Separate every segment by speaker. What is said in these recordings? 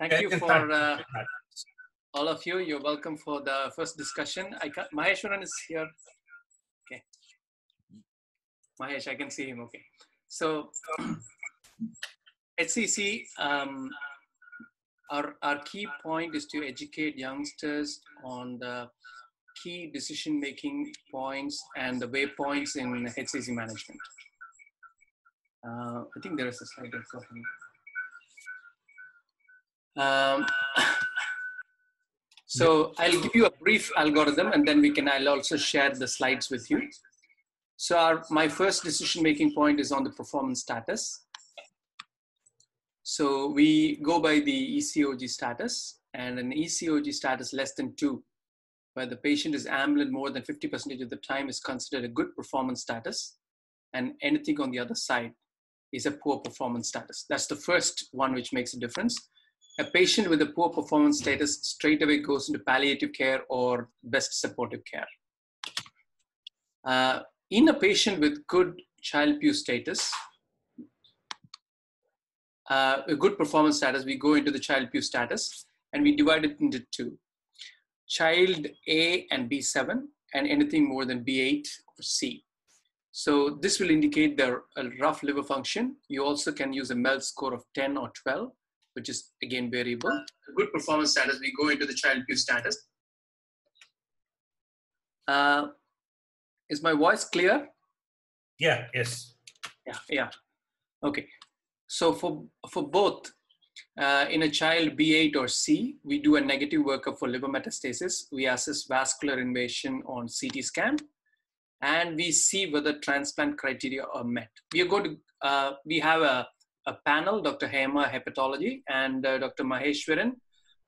Speaker 1: Thank you for uh, all of you. You're welcome for the first discussion. I can, Maheswaran is here. Okay. Mahesh, I can see him. Okay. So, HCC, um, our, our key point is to educate youngsters on the key decision making points and the waypoints in HCC management. Uh, I think there is a slide that's going. Um, so I'll give you a brief algorithm and then we can, I'll also share the slides with you. So our, my first decision-making point is on the performance status. So we go by the ECOG status and an ECOG status less than two, where the patient is ambulant more than 50% of the time is considered a good performance status and anything on the other side is a poor performance status. That's the first one which makes a difference a patient with a poor performance status straight away goes into palliative care or best supportive care. Uh, in a patient with good Child-Pugh status, uh, a good performance status, we go into the Child-Pugh status and we divide it into two. Child A and B7 and anything more than B8 or C. So this will indicate their rough liver function. You also can use a MELD score of 10 or 12 which is again variable. Good performance status, we go into the Child-Pugh status. Uh, is my voice clear?
Speaker 2: Yeah, yes.
Speaker 1: Yeah, yeah. Okay. So for, for both, uh, in a child B8 or C, we do a negative workup for liver metastasis. We assess vascular invasion on CT scan, and we see whether transplant criteria are met. We are going to, uh, we have a a panel, Dr. Hema, Hepatology, and uh, Dr. Maheswaran,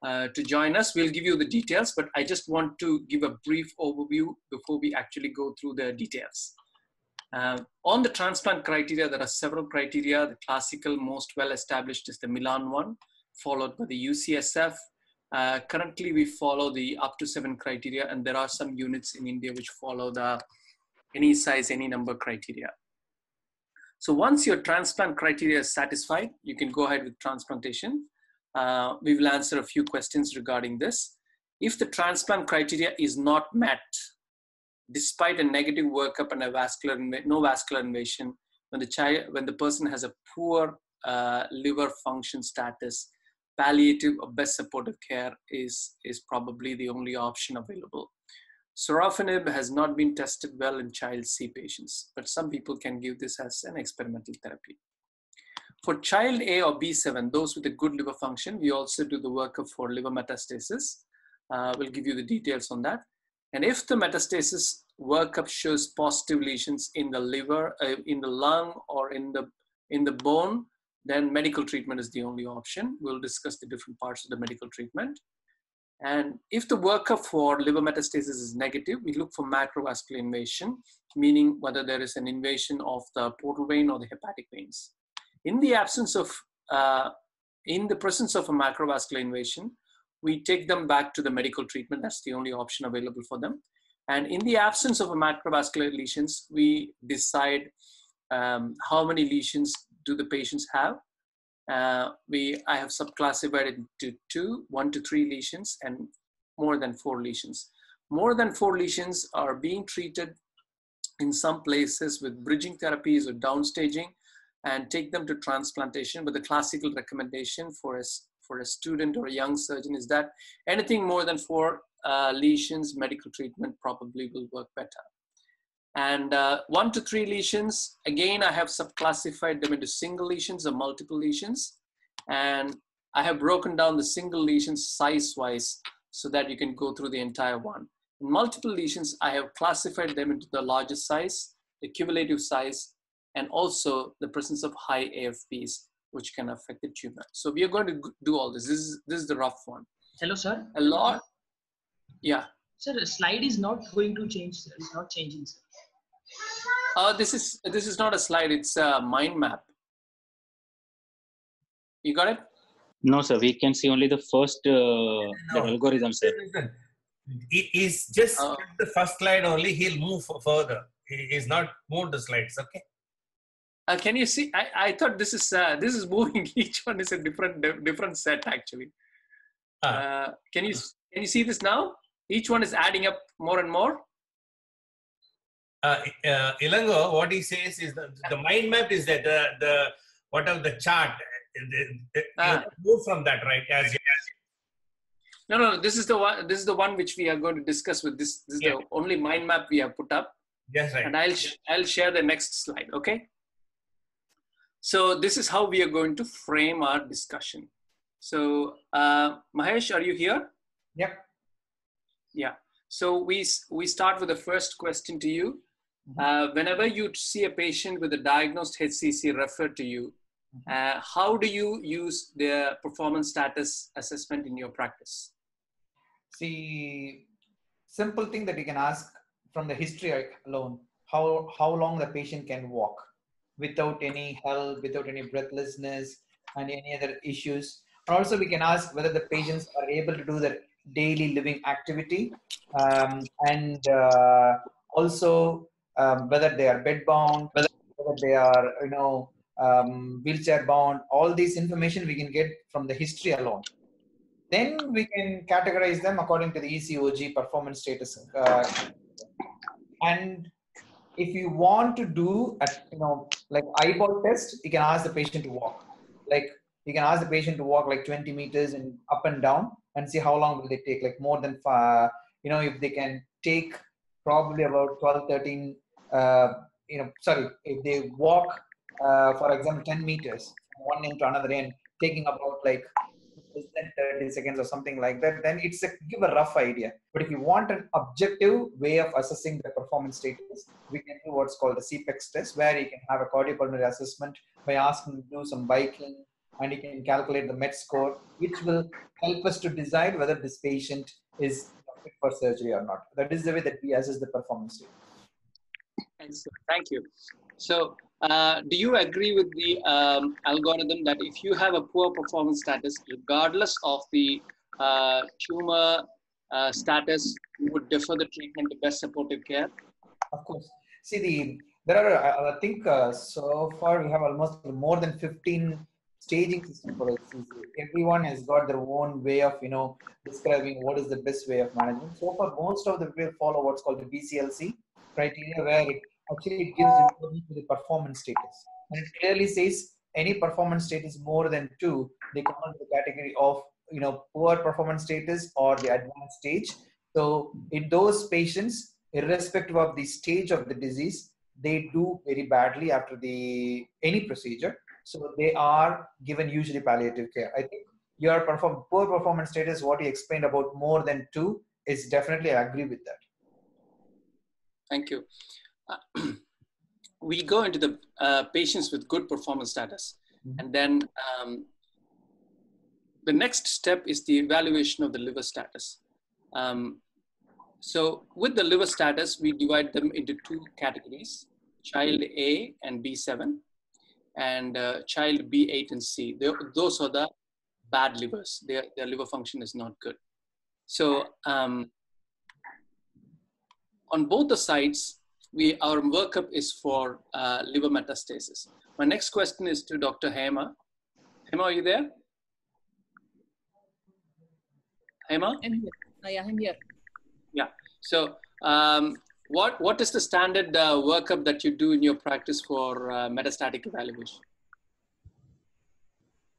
Speaker 1: uh, to join us. We'll give you the details, but I just want to give a brief overview before we actually go through the details. Uh, on the transplant criteria, there are several criteria. The classical, most well established is the Milan one, followed by the UCSF. Uh, currently, we follow the up to seven criteria, and there are some units in India which follow the any size, any number criteria. So once your transplant criteria is satisfied, you can go ahead with transplantation. Uh, we will answer a few questions regarding this. If the transplant criteria is not met, despite a negative workup and a vascular, no vascular invasion, when the child, when the person has a poor uh, liver function status, palliative or best supportive care is, is probably the only option available. Sorafenib has not been tested well in child C patients, but some people can give this as an experimental therapy. For child A or B7, those with a good liver function, we also do the workup for liver metastasis. Uh, we'll give you the details on that. And if the metastasis workup shows positive lesions in the liver, uh, in the lung, or in the in the bone, then medical treatment is the only option. We'll discuss the different parts of the medical treatment. And if the workup for liver metastasis is negative, we look for macrovascular invasion, meaning whether there is an invasion of the portal vein or the hepatic veins. In the absence of, uh, in the presence of a macrovascular invasion, we take them back to the medical treatment. That's the only option available for them. And in the absence of a macrovascular lesions, we decide um, how many lesions do the patients have uh, we I have subclassified it into two, one to three lesions and more than four lesions. More than four lesions are being treated in some places with bridging therapies or downstaging and take them to transplantation. But the classical recommendation for a, for a student or a young surgeon is that anything more than four uh, lesions, medical treatment probably will work better. And uh, one to three lesions, again, I have subclassified them into single lesions or multiple lesions. And I have broken down the single lesions size-wise so that you can go through the entire one. In multiple lesions, I have classified them into the largest size, the cumulative size, and also the presence of high AFPs, which can affect the tumor. So we are going to do all this. This is, this is the rough one.
Speaker 3: Hello, sir.
Speaker 1: A lot. Yeah.
Speaker 3: Sir, the slide is not going to change. Sir. It's not changing, sir.
Speaker 1: Uh, this is this is not a slide. It's a mind map. You got it?
Speaker 4: No, sir. We can see only the first uh, no. the algorithm, sir.
Speaker 2: He is just uh, the first slide only. He'll move further. He is not moved the slides. Okay.
Speaker 1: Uh, can you see? I, I thought this is uh, this is moving. Each one is a different different set actually.
Speaker 2: Ah.
Speaker 1: Uh, can you can you see this now? Each one is adding up more and more.
Speaker 2: Uh, uh, Ilango, what he says is that the mind map is that the, the whatever the chart, uh, the, the,
Speaker 1: Ah.
Speaker 2: move from that, right? As, as
Speaker 1: No, no, this is the one. This is the one which we are going to discuss with this. This is
Speaker 2: Yeah.
Speaker 1: the only mind map we have put up,
Speaker 2: yes, right.
Speaker 1: and I'll sh- I'll share the next slide. Okay. So this is how we are going to frame our discussion. So uh, Mahesh, are you here?
Speaker 5: Yep.
Speaker 1: Yeah. So we we start with the first question to you. Uh, whenever you see a patient with a diagnosed HCC referred to you, uh, how do you use the performance status assessment in your practice?
Speaker 5: See, simple thing that you can ask from the history alone, how, how long the patient can walk without any help, without any breathlessness and any other issues. And also we can ask whether the patients are able to do their daily living activity um, and uh, also um, whether they are bed bound, whether they are, you know, um, wheelchair bound, all these information we can get from the history alone then we can categorize them according to the ECOG performance status. Uh, and if you want to do a you know like eyeball test, you can ask the patient to walk. Like you can ask the patient to walk like 20 meters and up and down and see how long will they take. Like more than five, you know if they can take probably about 12, 13. Uh, you know, sorry, if they walk, uh, for example, 10 meters one end to another end, taking about like less than 30 seconds or something like that, then it's a give a rough idea. But if you want an objective way of assessing the performance status, we can do what's called the CPEX test, where you can have a cardiopulmonary assessment by asking to do some biking and you can calculate the MET score, which will help us to decide whether this patient is for surgery or not. That is the way that we assess the performance.
Speaker 1: Thank you. So, uh, do you agree with the um, algorithm that if you have a poor performance status, regardless of the uh, tumor uh, status, you would defer the treatment to best supportive care?
Speaker 5: Of course. See, the there are I I think uh, so far we have almost more than 15 staging system for HCC. Everyone has got their own way of you know describing what is the best way of management. So far, most of the people follow what's called the BCLC criteria, where it actually it gives importance to the performance status, and it clearly says any performance status more than two, they come under the category of you know poor performance status or the advanced stage. So in those patients, irrespective of the stage of the disease, they do very badly after the any procedure. So they are given usually palliative care. I think your perform, poor performance status, what you explained about more than two, is definitely I agree with that.
Speaker 1: Thank you. Uh, we go into the uh, patients with good performance status,
Speaker 5: Mhm.
Speaker 1: and then um, the next step is the evaluation of the liver status. Um, so, with the liver status, we divide them into two categories: child A and B7, and uh, child B8 and C. they those are the bad livers. Their their liver function is not good. So. Um, on both the sides, we our workup is for uh, liver metastasis. My next question is to Dr. Hema. Hema, are you there? Hema?
Speaker 6: I'm here. Uh, yeah, I'm here.
Speaker 1: So, um, what what is the standard uh, workup that you do in your practice for uh, metastatic evaluation?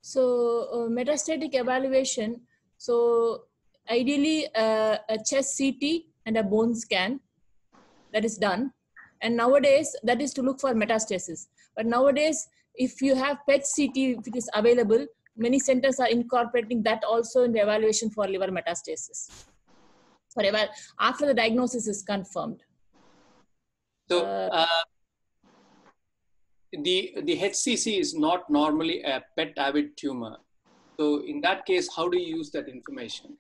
Speaker 6: So uh, metastatic evaluation. So ideally, uh, a chest CT and a bone scan that is done. And nowadays, that is to look for metastasis. But nowadays, if you have PET CT, if it is available, many centers are incorporating that also in the evaluation for liver metastasis. For after the diagnosis is confirmed.
Speaker 1: So,
Speaker 6: Uh,
Speaker 1: uh, the the HCC is not normally a PET avid tumor. So, in that case, how do you use that information?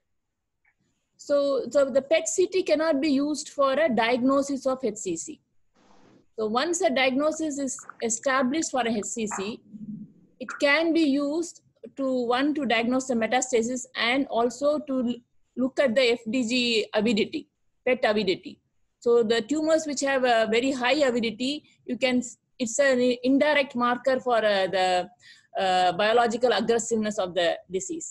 Speaker 6: So, so the PET CT cannot be used for a diagnosis of HCC. So once a diagnosis is established for a HCC, it can be used to one to diagnose the metastasis and also to look at the FDG avidity, PET avidity. So the tumors which have a very high avidity, you can it's an indirect marker for uh, the uh, biological aggressiveness of the disease.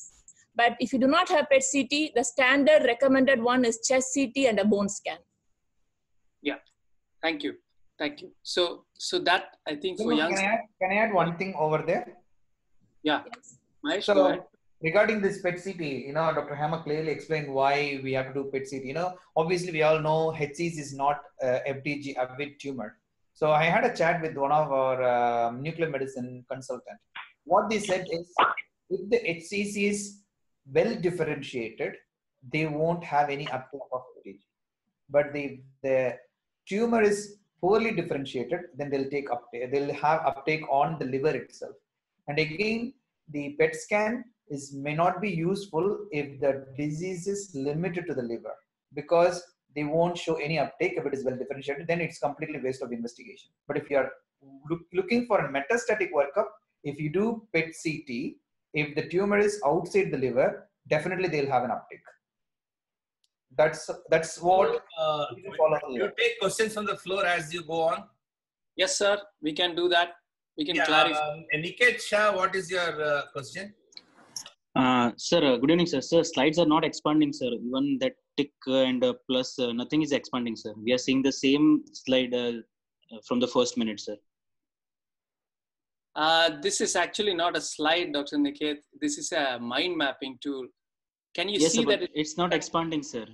Speaker 6: But if you do not have PET CT, the standard recommended one is chest CT and a bone scan.
Speaker 1: Yeah, thank you. Thank you. So, so that I think for
Speaker 5: Can
Speaker 1: young,
Speaker 5: I, add, can I add one thing over there?
Speaker 1: yeah,
Speaker 6: Yes.
Speaker 1: Mahesh, go ahead.
Speaker 5: So regarding this PET CT, you know, Dr. Hema clearly explained why we have to do PET CT. You know, obviously we all know HCC is not uh, FDG, avid tumor. So I had a chat with one of our um, nuclear medicine consultant. What they said is, if the HCC is well differentiated, they won't have any uptake of FDG. But the the tumor is poorly differentiated, then they'll take uptake. They'll have uptake on the liver itself. And again, the PET scan is may not be useful if the disease is limited to the liver because they won't show any uptake if it is well differentiated. Then it's completely waste of investigation. But if you are look, looking for a metastatic workup, if you do PET CT, if the tumor is outside the liver, definitely they'll have an uptake. That's that's what
Speaker 2: Uh,
Speaker 5: you follow
Speaker 2: you
Speaker 5: here.
Speaker 2: take questions from the floor as you go on.
Speaker 1: Yes, sir. We can do that. We can
Speaker 2: Yeah,
Speaker 1: clarify.
Speaker 2: um, Niket Shah, what is your uh, question?
Speaker 4: Uh, sir, uh, good evening, sir. Sir, slides are not expanding, sir. Even that tick and uh, plus, uh, nothing is expanding, sir. We are seeing the same slide from the first minute, sir.
Speaker 1: Uh, this is actually not a slide, Dr. Niket. This is a mind mapping tool. Can you
Speaker 4: yes,
Speaker 1: see
Speaker 4: sir,
Speaker 1: that? It,
Speaker 4: it's not expanding, sir.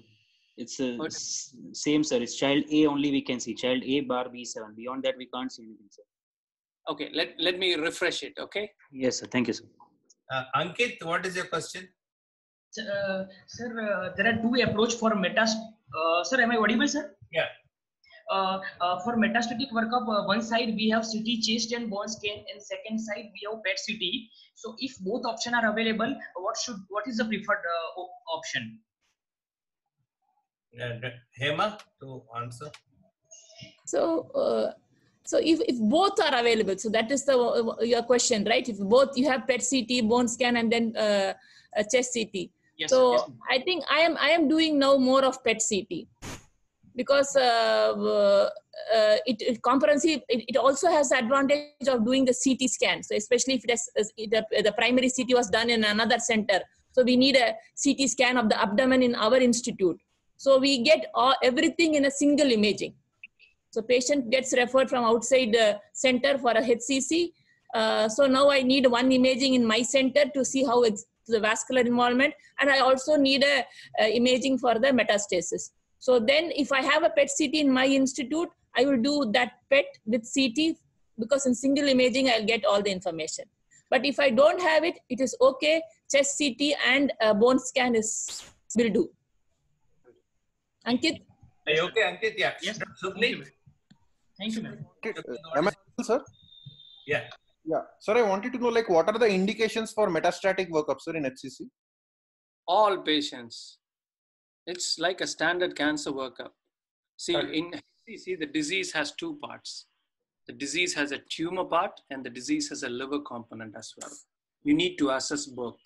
Speaker 4: It's uh, s- same, sir. It's child A only we can see. Child A bar B7. Beyond that, we can't see anything, sir.
Speaker 1: okay, let, let me refresh it. Okay.
Speaker 4: Yes, sir. Thank you, sir.
Speaker 2: Uh, Ankit, what is your question?
Speaker 3: Uh, sir, uh, there are two approach for metas. Uh, sir, am I audible, sir?
Speaker 2: Yeah.
Speaker 3: Uh, uh, for metastatic workup, uh, one side we have CT chest and bone scan, and second side we have PET CT. So, if both option are available, what should what is the preferred uh, option?
Speaker 2: Uh, Hema to answer.
Speaker 6: So, uh, so if, if both are available, so that is the uh, your question, right? If both you have PET CT, bone scan, and then uh, a chest CT.
Speaker 3: Yes.
Speaker 6: So
Speaker 3: yes.
Speaker 6: I think I am I am doing now more of PET CT because uh, uh, it, it comprehensive. It, it also has the advantage of doing the CT scan. So especially if it has, the, the primary CT was done in another center, so we need a CT scan of the abdomen in our institute. So we get all, everything in a single imaging. So patient gets referred from outside the center for a HCC. Uh, so now I need one imaging in my center to see how it's the vascular involvement, and I also need a, a imaging for the metastasis. So then, if I have a PET CT in my institute, I will do that PET with CT because in single imaging I'll get all the information. But if I don't have it, it is okay. Chest CT and uh, bone scan is will do. Ankit,
Speaker 2: Are you okay, Ankit? Yeah.
Speaker 3: Yes.
Speaker 2: Sugni?
Speaker 3: Thank you, ma'am.
Speaker 7: Okay,
Speaker 2: Okay,
Speaker 7: uh, am I audible, sir?
Speaker 2: Yeah.
Speaker 7: Yeah. Sir, I wanted to know like what are the indications for metastatic workup, sir, in HCC?
Speaker 1: All patients. It's like a standard cancer workup. See,
Speaker 2: Correct.
Speaker 1: in HCC, the disease has two parts. The disease has a tumor part and the disease has a liver component as well. You need to assess both.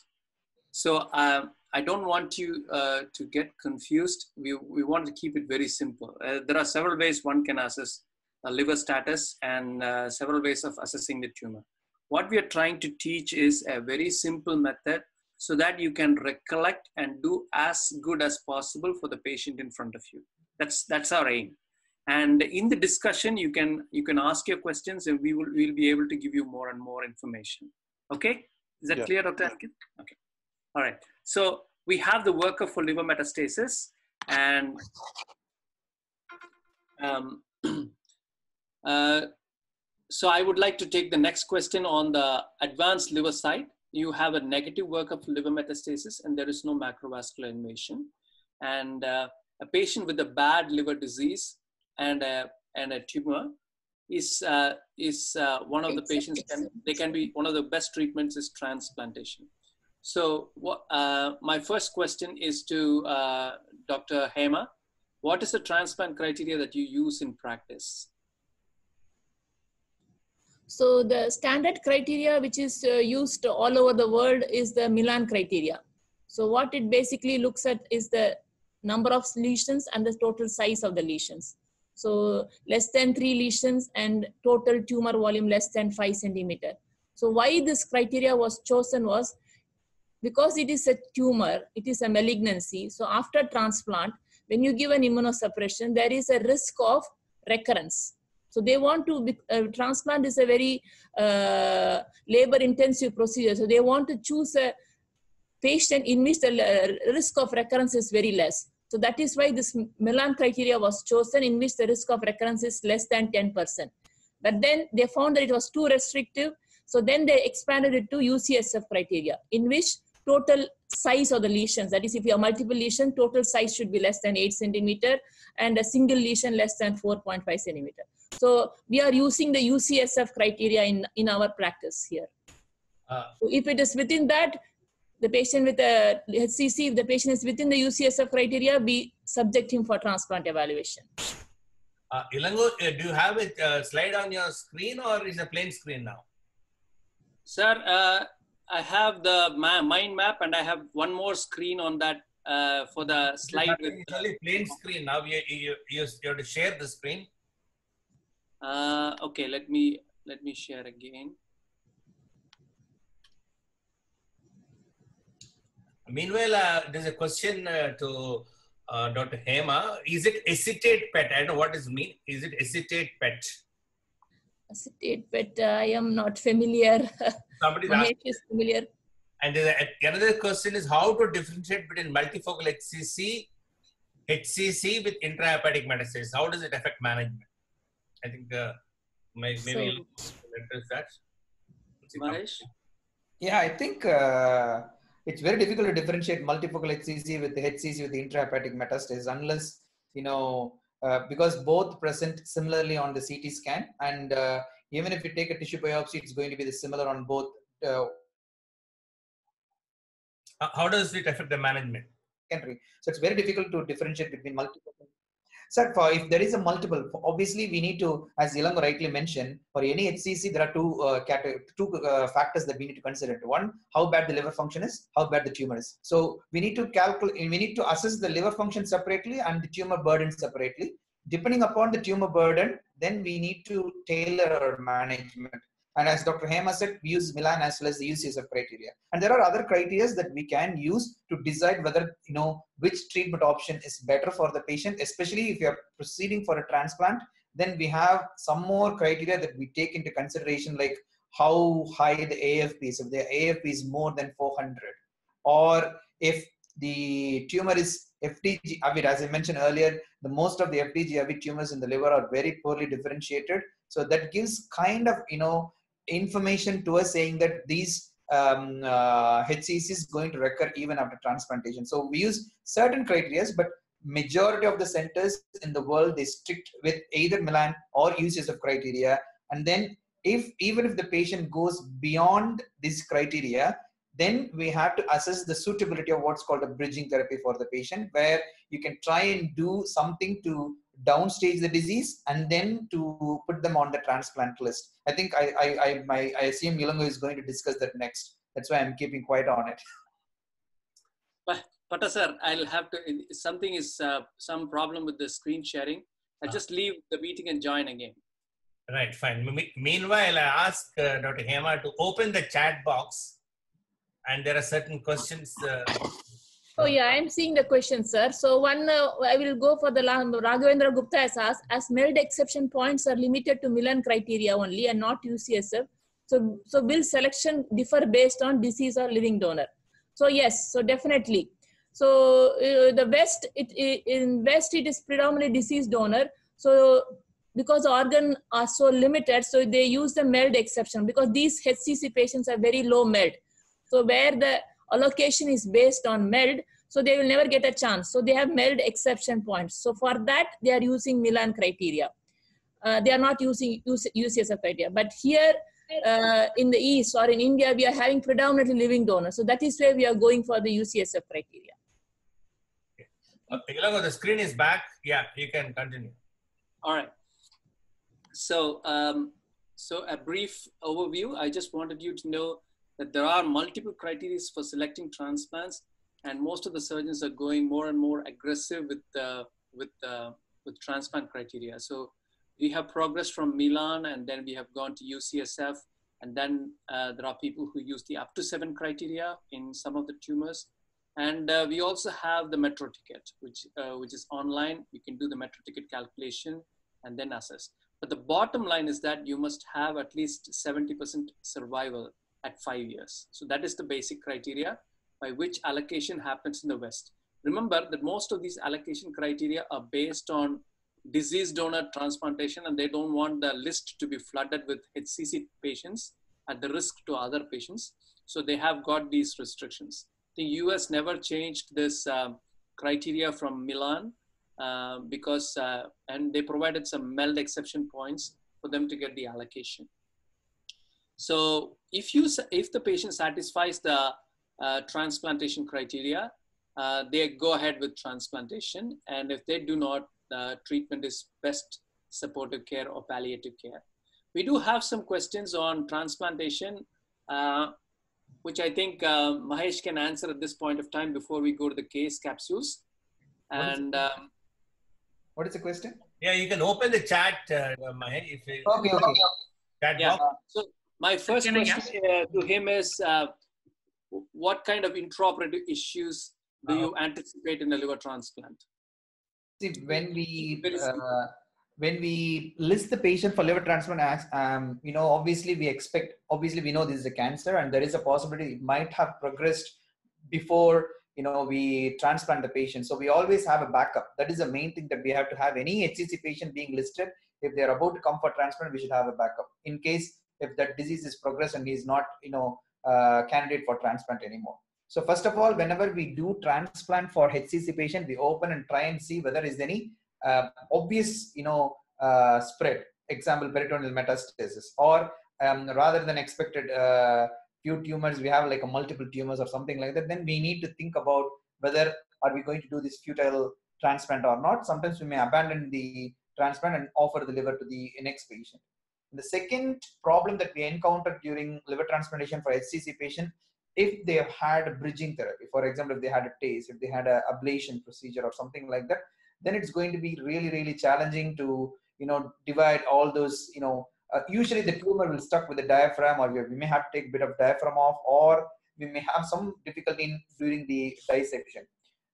Speaker 1: So um, I don't want you uh, to get confused. We, we want to keep it very simple. Uh, there are several ways one can assess a liver status and uh, several ways of assessing the tumor. What we are trying to teach is a very simple method so that you can recollect and do as good as possible for the patient in front of you. That's, that's our aim. And in the discussion, you can, you can ask your questions and we will we'll be able to give you more and more information. Okay? Is that
Speaker 7: Yeah.
Speaker 1: clear, Dr. Ankit? Okay. All right. So we have the worker for liver metastasis and um, uh, so I would like to take the next question on the advanced liver side. You have a negative workup for liver metastasis and there is no macrovascular invasion. And uh, a patient with a bad liver disease and a, and a tumor is, uh, is uh, one of the patients, can, they can be, one of the best treatments is transplantation. So what, uh, my first question is to uh, Dr. Hema. What is the transplant criteria that you use in practice?
Speaker 6: So the standard criteria which is uh, used all over the world is the Milan criteria. So what it basically looks at is the number of lesions and the total size of the lesions. So less than three lesions and total tumor volume less than five centimeter. So why this criteria was chosen was because it is a tumor, it is a malignancy. So after transplant, when you give an immunosuppression, there is a risk of recurrence. So they want to, be, uh, transplant is a very uh, labor intensive procedure. So they want to choose a patient in which the uh, risk of recurrence is very less. So that is why this Milan criteria was chosen in which the risk of recurrence is less than 10%. But then they found that it was too restrictive. So then they expanded it to UCSF criteria in which total size of the lesions, that is if you have multiple lesions, total size should be less than 8 centimeter and a single lesion less than 4.5 centimeter. So we are using the UCSF criteria in, in our practice here.
Speaker 2: Uh,
Speaker 6: So if it is within that, the patient with a HCC, if the patient is within the UCSF criteria, we subject him for transplant evaluation.
Speaker 2: uh, Ilango, uh, do you have a uh, slide on your screen or is a plain screen now?
Speaker 1: Sir, uh, I have the ma- mind map and I have one more screen on that uh, for the slide.
Speaker 2: It's only plain screen now. You, you, you, you have to share the screen.
Speaker 1: Uh, okay, let me let me share again.
Speaker 2: Meanwhile, uh, there's a question uh, to uh, Dr. Hema. Is it acetate PET? I don't know what does it mean. Is it acetate PET?
Speaker 6: Acetate, but I am not familiar.
Speaker 2: Somebody asking.
Speaker 6: Mahesh is familiar.
Speaker 2: And another question is how to differentiate between multifocal HCC, HCC with intrahepatic metastasis. How does it affect management? I think uh, may, maybe
Speaker 6: So-
Speaker 2: address that.
Speaker 1: Mahesh?
Speaker 5: Yeah, I think uh, it's very difficult to differentiate multifocal HCC with the HCC with the intrahepatic metastasis unless, you know, uh, because both present similarly on the CT scan. And uh, even if you take a tissue biopsy, it's going to be the similar on both uh,
Speaker 2: How- How does it affect the management?
Speaker 5: secondary. So it's very difficult to differentiate between multiple. Sir, for if there is a multiple, obviously we need to, as Ilango rightly mentioned, for any HCC, there are two uh, two uh, factors that we need to consider. One, how bad the liver function is, how bad the tumor is. So we need to calculate, we need to assess the liver function separately and the tumor burden separately. Depending upon the tumor burden, then we need to tailor our management. And as Dr. Hema said, we use Milan as well as the UCSF criteria. And there are other criteria that we can use to decide whether, you know, which treatment option is better for the patient, especially if you're proceeding for a transplant. Then we have some more criteria that we take into consideration, like how high the AFP is. If the AFP is more than 400, or if the tumor is FDG avid, as I mentioned earlier, the most of the FDG avid tumors in the liver are very poorly differentiated. So that gives kind of, you know, information to us saying that these um, uh, HCC is going to recur even after transplantation. So we use certain criteria, but majority of the centers in the world they strict with either Milan or UCSF criteria. And then if even if the patient goes beyond this criteria, then we have to assess the suitability of what's called a bridging therapy for the patient, where you can try and do something to downstage the disease and then to put them on the transplant list. I think I I I, my, I assume Ilango is going to discuss that next. That's why I'm keeping quiet on it.
Speaker 1: But, but sir, I'll have to, something is, uh, some problem with the screen sharing. I'll
Speaker 2: Ah.
Speaker 1: just leave the meeting and join again.
Speaker 2: Right, fine. Me- Meanwhile, I ask uh, Dr. Hema to open the chat box, and there are certain questions. Uh,
Speaker 6: Oh yeah, I'm seeing the question, sir. So one, uh, I will go for the Raghavendra Gupta has asked, as MELD exception points are limited to Milan criteria only and not UCSF. So, so will selection differ based on disease or living donor? So yes, so definitely. So uh, the West, it, in West it is predominantly disease donor. So because the organ are so limited, so they use the MELD exception because these HCC patients are very low MELD. So where the allocation is based on MELD, so they will never get a chance. So they have MELD exception points. So for that, they are using Milan criteria. Uh, they are not using UCSF criteria. But here uh, in the East or in India, we are having predominantly living donors. So that is where we are going for the UCSF criteria.
Speaker 2: uh, Ilango, the screen is back. Yeah, you can continue.
Speaker 1: All right. So, um, so a brief overview. I just wanted you to know that there are multiple criteria for selecting transplants, and most of the surgeons are going more and more aggressive with uh, with uh, with transplant criteria. So we have progressed from Milan, and then we have gone to UCSF, And then uh, there are people who use the up to seven criteria in some of the tumors. And uh, we also have the metro ticket, which, uh, which is online. You can do the metro ticket calculation and then assess. But the bottom line is that you must have at least 70% survival at five years. So that is the basic criteria by which allocation happens in the West. Remember that most of these allocation criteria are based on disease donor transplantation and they don't want the list to be flooded with HCC patients at the risk to other patients. So they have got these restrictions. The US never changed this um, criteria from Milan uh, because, uh, and they provided some MELD exception points for them to get the allocation. So if you, if the patient satisfies the uh, transplantation criteria, uh, they go ahead with transplantation. And if they do not, the treatment is best supportive care or palliative care. We do have some questions on transplantation, uh, which I think uh, Mahesh can answer at this point of time before we go to the case capsules. And um,
Speaker 5: What is the question?
Speaker 2: Yeah, you can open the chat, uh, Mahesh. If you,
Speaker 5: Okay, okay.
Speaker 2: chat
Speaker 1: Yeah.
Speaker 2: box.
Speaker 1: so my first
Speaker 3: Can
Speaker 1: question uh, to him is, uh, what kind of intraoperative issues do you anticipate in a liver transplant?
Speaker 5: See, when we uh, when we list the patient for liver transplant, as um, you know, obviously we expect, obviously we know this is a cancer, and there is a possibility it might have progressed before you know we transplant the patient. So we always have a backup. That is the main thing that we have to have. Any HCC patient being listed, if they are about to come for transplant, we should have a backup in case if that disease is progressed and he's not, you know, uh, candidate for transplant anymore. So first of all, whenever we do transplant for HCC patient, we open and try and see whether is any uh, obvious, you know, uh, spread. Example, peritoneal metastasis, or um, rather than expected uh, few tumors, we have like a multiple tumors or something like that. Then we need to think about whether are we going to do this futile transplant or not. Sometimes we may abandon the transplant and offer the liver to the next patient. The second problem that we encountered during liver transplantation for HCC patient, if they have had bridging therapy, for example, if they had a TACE, if they had a ablation procedure or something like that, then it's going to be really, really challenging to, you know, divide all those, you know, uh, usually the tumor will stuck with the diaphragm or we may have to take a bit of diaphragm off or we may have some difficulty in, during the dissection.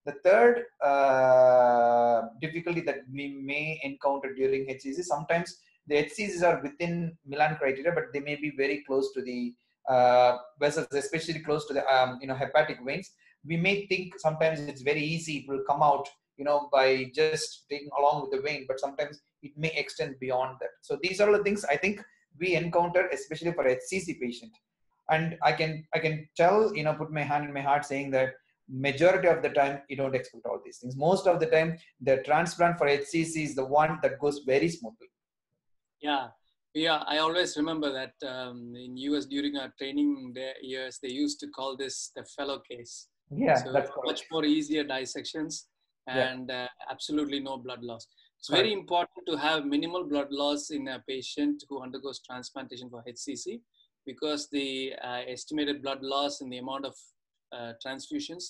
Speaker 5: The third uh, difficulty that we may encounter during HCC, sometimes the HCCs are within Milan criteria, but they may be very close to the uh, vessels, especially close to the um, you know hepatic veins. We may think sometimes it's very easy; it will come out you know by just taking along with the vein, but sometimes it may extend beyond that. So these are the things I think we encounter, especially for HCC patient. And I can I can tell you know put my hand in my heart saying that majority of the time you don't expect all these things. Most of the time the transplant for HCC is the one that goes very smoothly.
Speaker 1: Yeah, yeah. I always remember that um, in US during our training years, they used to call this the fellow case.
Speaker 5: Yeah,
Speaker 1: so
Speaker 5: that's
Speaker 1: much more easier dissections
Speaker 5: Yeah.
Speaker 1: and uh, absolutely no blood loss. It's
Speaker 5: Correct.
Speaker 1: very important to have minimal blood loss in a patient who undergoes transplantation for HCC because the uh, estimated blood loss and the amount of uh, transfusions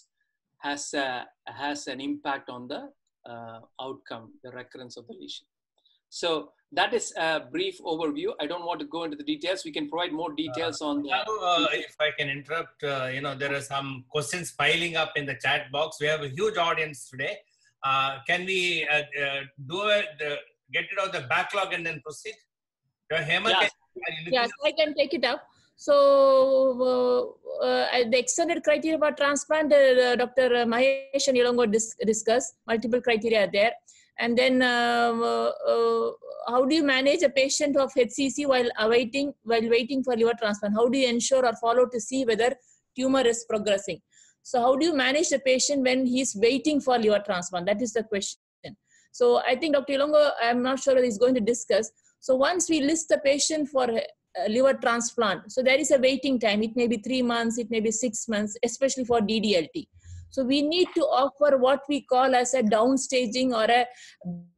Speaker 1: has uh, has an impact on the uh, outcome, the recurrence of the lesion. So that is a brief overview. I don't want to go into the details. We can provide more details on the.
Speaker 2: Now, uh, if I can interrupt, uh, you know, there are some questions piling up in the chat box. We have a huge audience today. Uh, can we uh, uh, do it, uh, get it out of the backlog and then proceed? Uh, Hema,
Speaker 1: Yeah.
Speaker 2: can,
Speaker 6: Yes, I can take it up. So uh, uh, the extended criteria for transplant, uh, Dr. Mahesh and Ilango dis- discussed multiple criteria there. And then um, uh, uh, how do you manage a patient of HCC while awaiting, while waiting for liver transplant? How do you ensure or follow to see whether tumor is progressing? So how do you manage the patient when he's waiting for liver transplant? That is the question. So I think Dr. Ilango, I'm not sure he's going to discuss. So once we list the patient for uh, liver transplant. So there is a waiting time. It may be three months, it may be six months, especially for DDLT. So we need to offer what we call as a downstaging or a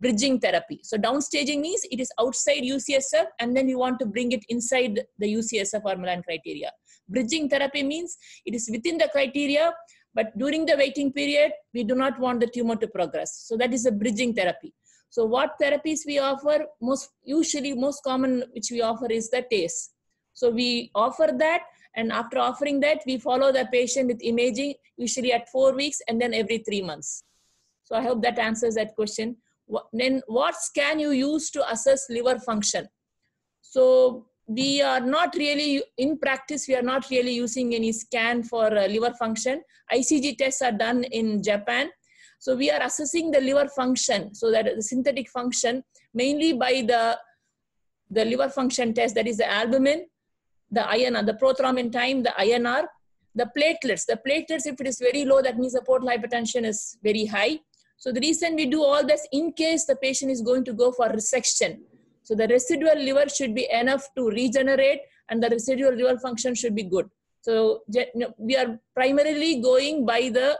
Speaker 6: bridging therapy. So downstaging means it is outside UCSF and then you want to bring it inside the UCSF or Milan criteria. Bridging therapy means it is within the criteria, but during the waiting period, we do not want the tumor to progress. So that is a bridging therapy. So what therapies we offer? Most usually, most common which we offer is the TACE. So we offer that, and after offering that, we follow the patient with imaging, usually at four weeks and then every three months. So I hope that answers that question. Then what scan you use to assess liver function? So we are not really, in practice, we are not really using any scan for uh, liver function. ICG tests are done in Japan. So we are assessing the liver function, so that the synthetic function, mainly by the, the liver function test, that is the albumin, the INR, the prothrombin time, the INR, the platelets. The platelets, if it is very low, that means the portal hypertension is very high. So the reason we do all this, in case the patient is going to go for resection. So the residual liver should be enough to regenerate and the residual liver function should be good. So we are primarily going by the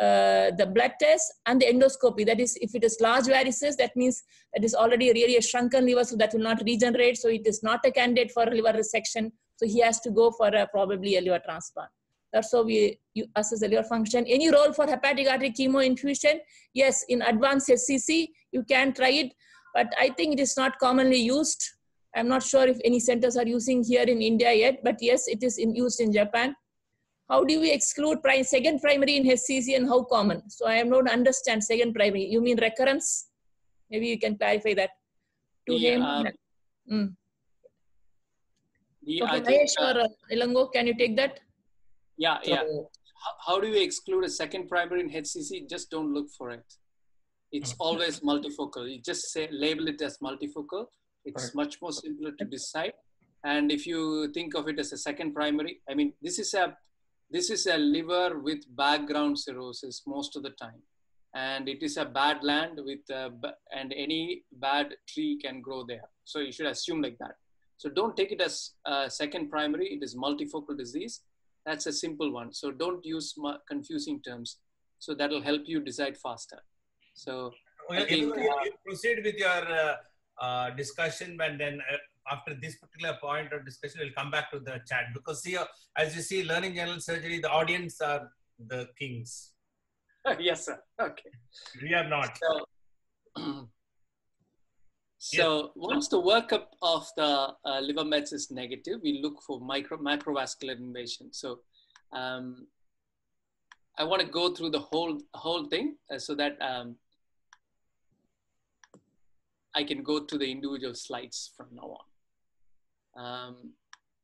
Speaker 6: uh, the blood test and the endoscopy. That is, if it is large varices, that means that is already really a shrunken liver, so that will not regenerate. So it is not a candidate for liver resection. So he has to go for a, probably a liver transplant. That's how we you assess the liver function. Any role for hepatic artery chemo infusion? Yes, in advanced HCC, you can try it, but I think it is not commonly used. I'm not sure if any centers are using here in India yet, but yes, it is in, used in Japan. How do we exclude second primary in HCC and how common? So I am not understand second primary. You mean recurrence? Maybe you can clarify that to
Speaker 1: Yeah,
Speaker 6: him.
Speaker 1: um,
Speaker 6: Mm. Okay,
Speaker 1: think, uh,
Speaker 6: or uh, Ilango, can you take that?
Speaker 1: yeah, yeah. How, how do we exclude a second primary in HCC? Just don't look for it. It's always multifocal. You just say label it as multifocal. It's
Speaker 5: Correct.
Speaker 1: much more simpler to decide. And if you think of it as a second primary, I mean, this is a this is a liver with background cirrhosis most of the time, and it is a bad land with uh, and any bad tree can grow there. So you should assume like that. So don't take it as a second primary. It is multifocal disease. That's a simple one. So don't use confusing terms. So that'll help you decide faster. So I think,
Speaker 2: you, you-
Speaker 1: uh,
Speaker 2: proceed with your uh, uh, discussion and then uh, after this particular point of discussion we'll come back to the chat because see uh, as you see learning general surgery the audience are the kings
Speaker 1: yes, sir. Okay.
Speaker 2: we are not
Speaker 1: So, so once the workup of the uh, liver mets is negative, we look for micro macrovascular invasion. So um, I want to go through the whole whole thing uh, so that um, I can go to the individual slides from now on. Um,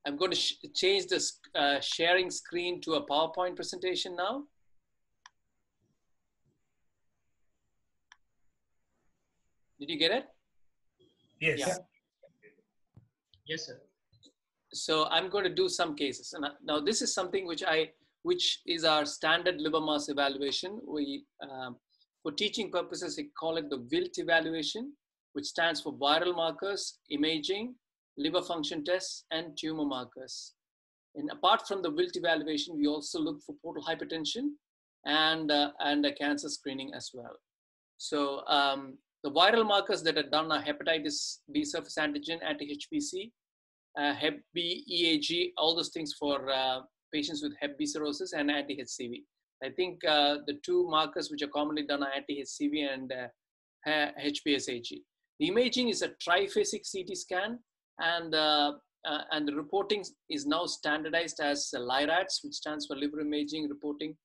Speaker 1: I'm going to change the uh, sharing screen to a PowerPoint presentation now. Did you get it?
Speaker 2: Yes.
Speaker 1: Yeah.
Speaker 3: Yes, sir.
Speaker 1: so i'm going to do some cases. And now this is something which i which is our standard liver mass evaluation. We um, for teaching purposes we call it the wilt evaluation which stands for viral markers imaging liver function tests and tumor markers. And apart from the wilt evaluation we also look for portal hypertension and uh, and a cancer screening as well. So um, the viral markers that are done are hepatitis b surface antigen anti-HBc uh, Hep B, EAG, all those things for uh, patients with Hep B cirrhosis and anti-HCV. I think uh, the two markers which are commonly done are anti-HCV and uh, HBsAg. The imaging is a triphasic CT scan, and uh, uh, and the reporting is now standardized as LIRADS, which stands for Liver Imaging Reporting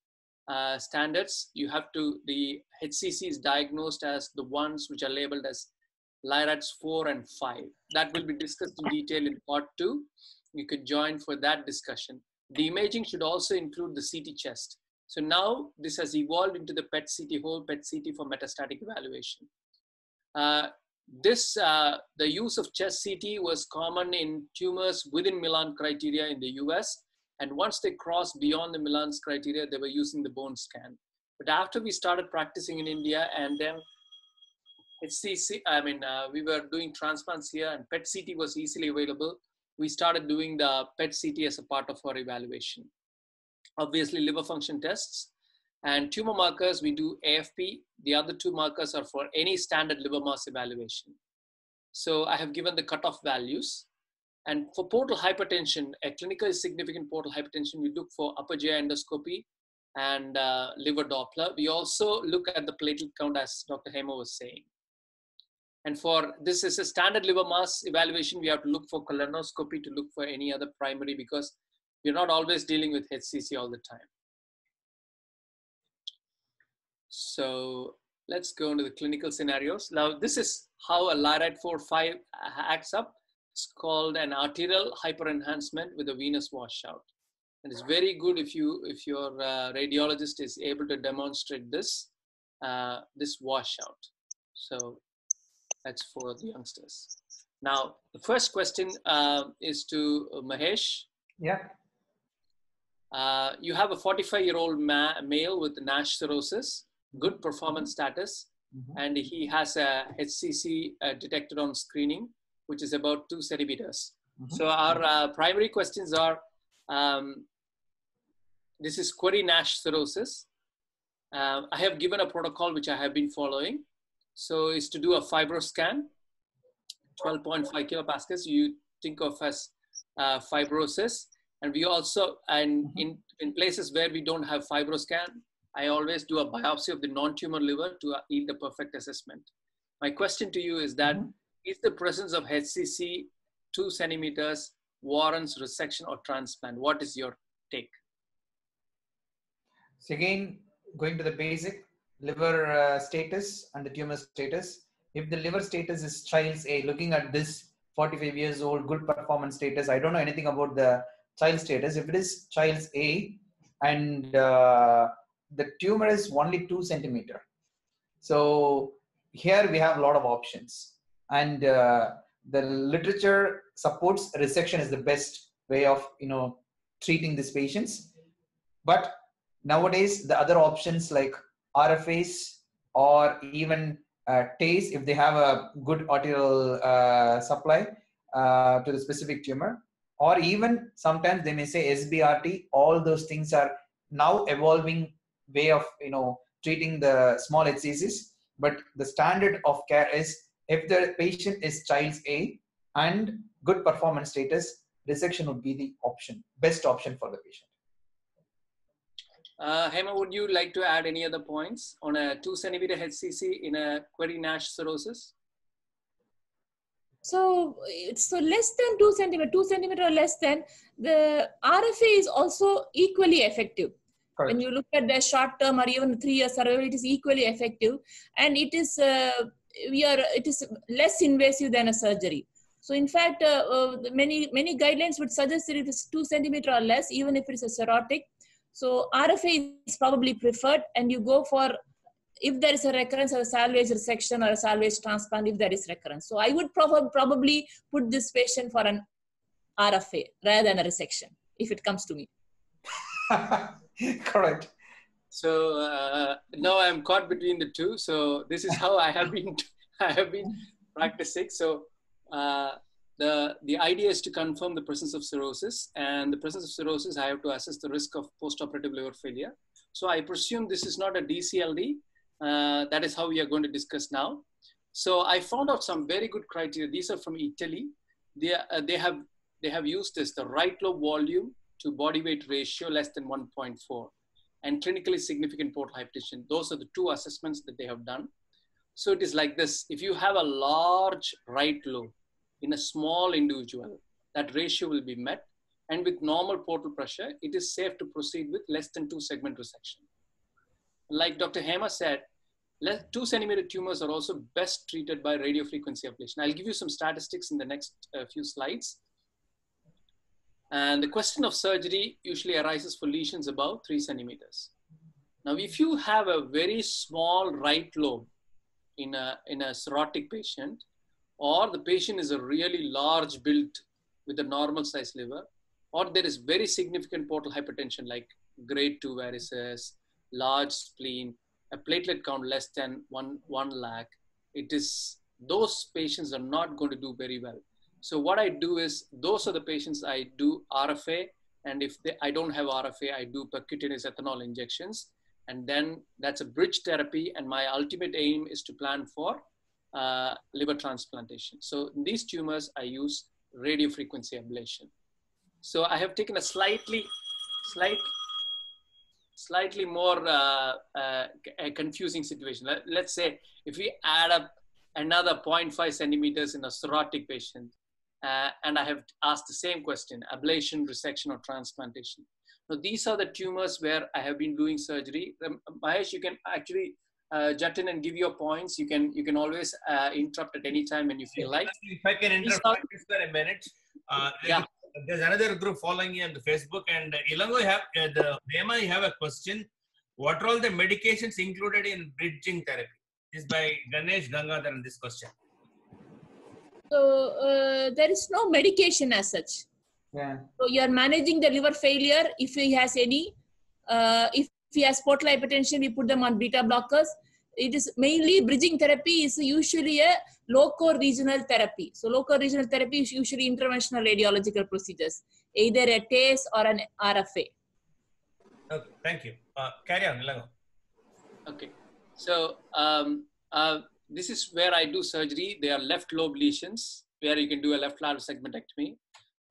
Speaker 1: uh, Standards. You have to the HCC is diagnosed as the ones which are labeled as LIRADS 4 and 5. That will be discussed in detail in part 2. You could join for that discussion. The imaging should also include the CT chest. So now this has evolved into the PET CT whole PET CT for metastatic evaluation. Uh, this, uh, the use of chest CT was common in tumors within Milan criteria in the US. And once they crossed beyond the Milan's criteria, they were using the bone scan. But after we started practicing in India and then HCC, I mean, uh, we were doing transplants here and PET CT was easily available. We started doing the PET CT as a part of our evaluation. Obviously, liver function tests and tumor markers, we do AFP. The other two markers are for any standard liver mass evaluation. So I have given the cutoff values. And for portal hypertension, a clinically significant portal hypertension, we look for upper GI endoscopy and uh, liver Doppler. We also look at the platelet count, as Dr. Hema was saying. And for this is a standard liver mass evaluation, we have to look for colonoscopy to look for any other primary because we're not always dealing with HCC all the time. So let's go into the clinical scenarios. Now, this is how a LIRAD 4-5 acts up. It's called an arterial hyperenhancement with a venous washout. And it's very good if you if your uh, radiologist is able to demonstrate this uh, this washout. So that's for the youngsters. Now, the first question uh, is to Mahesh.
Speaker 5: Yeah.
Speaker 1: Uh, you have a 45 year old ma- male with NASH cirrhosis, good performance status,
Speaker 5: Mhm.
Speaker 1: and he has a HCC uh, detected on screening, which is about two centimeters.
Speaker 5: Mhm.
Speaker 1: So our uh, primary questions are, um, this is query NASH cirrhosis. Uh, I have given a protocol which I have been following. So is to do a fibroscan, 12.5 kilopascals. You think of as uh, fibrosis, and we also and
Speaker 5: Mhm.
Speaker 1: in in places where we don't have fibroscan, I always do a biopsy of the non-tumor liver to uh, yield a perfect assessment. My question to you is that:
Speaker 5: Mhm.
Speaker 1: Is the presence of HCC two centimeters warrants resection or transplant? What is your take?
Speaker 5: So again, going to the basic liver uh, status and the tumor status. If the liver status is child's A, looking at this 45 years old, good performance status, I don't know anything about the child status. If it is child's A and uh, the tumor is only two centimeter, so here we have a lot of options, and uh, the literature supports resection is the best way of you know treating these patients, but nowadays the other options like RFAs or even uh, TACE if they have a good arterial uh, supply uh, to the specific tumor or even sometimes they may say SBRT all those things are now evolving way of you know treating the small HCCs but the standard of care is if the patient is child's A and good performance status resection would be the option best option for the patient
Speaker 1: Uh, Hema, would you like to add any other points on a two centimeter HCC in a query NASH cirrhosis?
Speaker 6: So it's so less than two centimeter, two centimeter or less than the RFA is also equally effective.
Speaker 5: Correct.
Speaker 6: When you look at the short term or even three year survival, it is equally effective, and it is uh, we are it is less invasive than a surgery. So in fact, uh, uh, many many guidelines would suggest that it is two centimeter or less, even if it is a cirrhotic. So RFA is probably preferred, and you go for if there is a recurrence of a salvage resection or a salvage transplant if there is recurrence. So I would prob- probably put this patient for an RFA rather than a resection if it comes to me.
Speaker 5: Correct.
Speaker 1: So uh, now I'm caught between the two. So this is how I have been I have been practicing. So uh, the the idea is to confirm the presence of cirrhosis, and the presence of cirrhosis, I have to assess the risk of postoperative liver failure. So I presume this is not a DCLD. Uh, that is how we are going to discuss now. So I found out some very good criteria. These are from Italy. They, uh, they have they have used this the right lobe volume to body weight ratio less than 1.4 and clinically significant portal hypertension. Those are the two assessments that they have done. So it is like this. If you have a large right lobe in a small individual, that ratio will be met. And with normal portal pressure, it is safe to proceed with less than two segment resection. Like Dr. Hema said, less, two centimeter tumors are also best treated by radiofrequency ablation. I'll give you some statistics in the next uh, few slides. And the question of surgery usually arises for lesions above three centimeters. Now, if you have a very small right lobe in a, in a cirrhotic patient, or the patient is a really large built with a normal size liver, or there is very significant portal hypertension like grade 2 varices, large spleen, a platelet count less than one, one lakh, it is, those patients are not going to do very well. So what I do is, those are the patients I do RFA, and if they, I don't have RFA, I do percutaneous ethanol injections, and then that's a bridge therapy, and my ultimate aim is to plan for uh, liver transplantation. So in these tumors, I use radiofrequency ablation. So I have taken a slightly, slight, slightly more uh, uh, confusing situation. Let, let's say if we add up another 0.5 centimeters in a cirrhotic patient. Uh, and I have asked the same question, ablation, resection, or transplantation. So these are the tumors where I have been doing surgery. Um, Mahesh, you can actually uh, jut in and give your points. You can you can always uh, interrupt at any time when you feel like.
Speaker 2: If I can interrupt
Speaker 1: are-
Speaker 2: for a minute. Uh,
Speaker 1: Yeah.
Speaker 2: There's another group following you on the Facebook, and uh, Ilango, have uh, the you have a question. What are all the medications included in bridging therapy? This is by Ganesh Gangadhar in this question.
Speaker 6: So uh, there is no medication as such.
Speaker 5: Yeah.
Speaker 6: So you are managing the liver failure. If he has any, uh, if he has portal hypertension, we put them on beta blockers. It is mainly bridging therapy is usually a local regional therapy. So local regional therapy is usually interventional radiological procedures, either a TACE or an RFA.
Speaker 2: Okay, thank you. Uh, carry on, Ilango.
Speaker 1: Okay, so um, uh, this is where I do surgery. They are left lobe lesions where you can do a left lateral segmentectomy,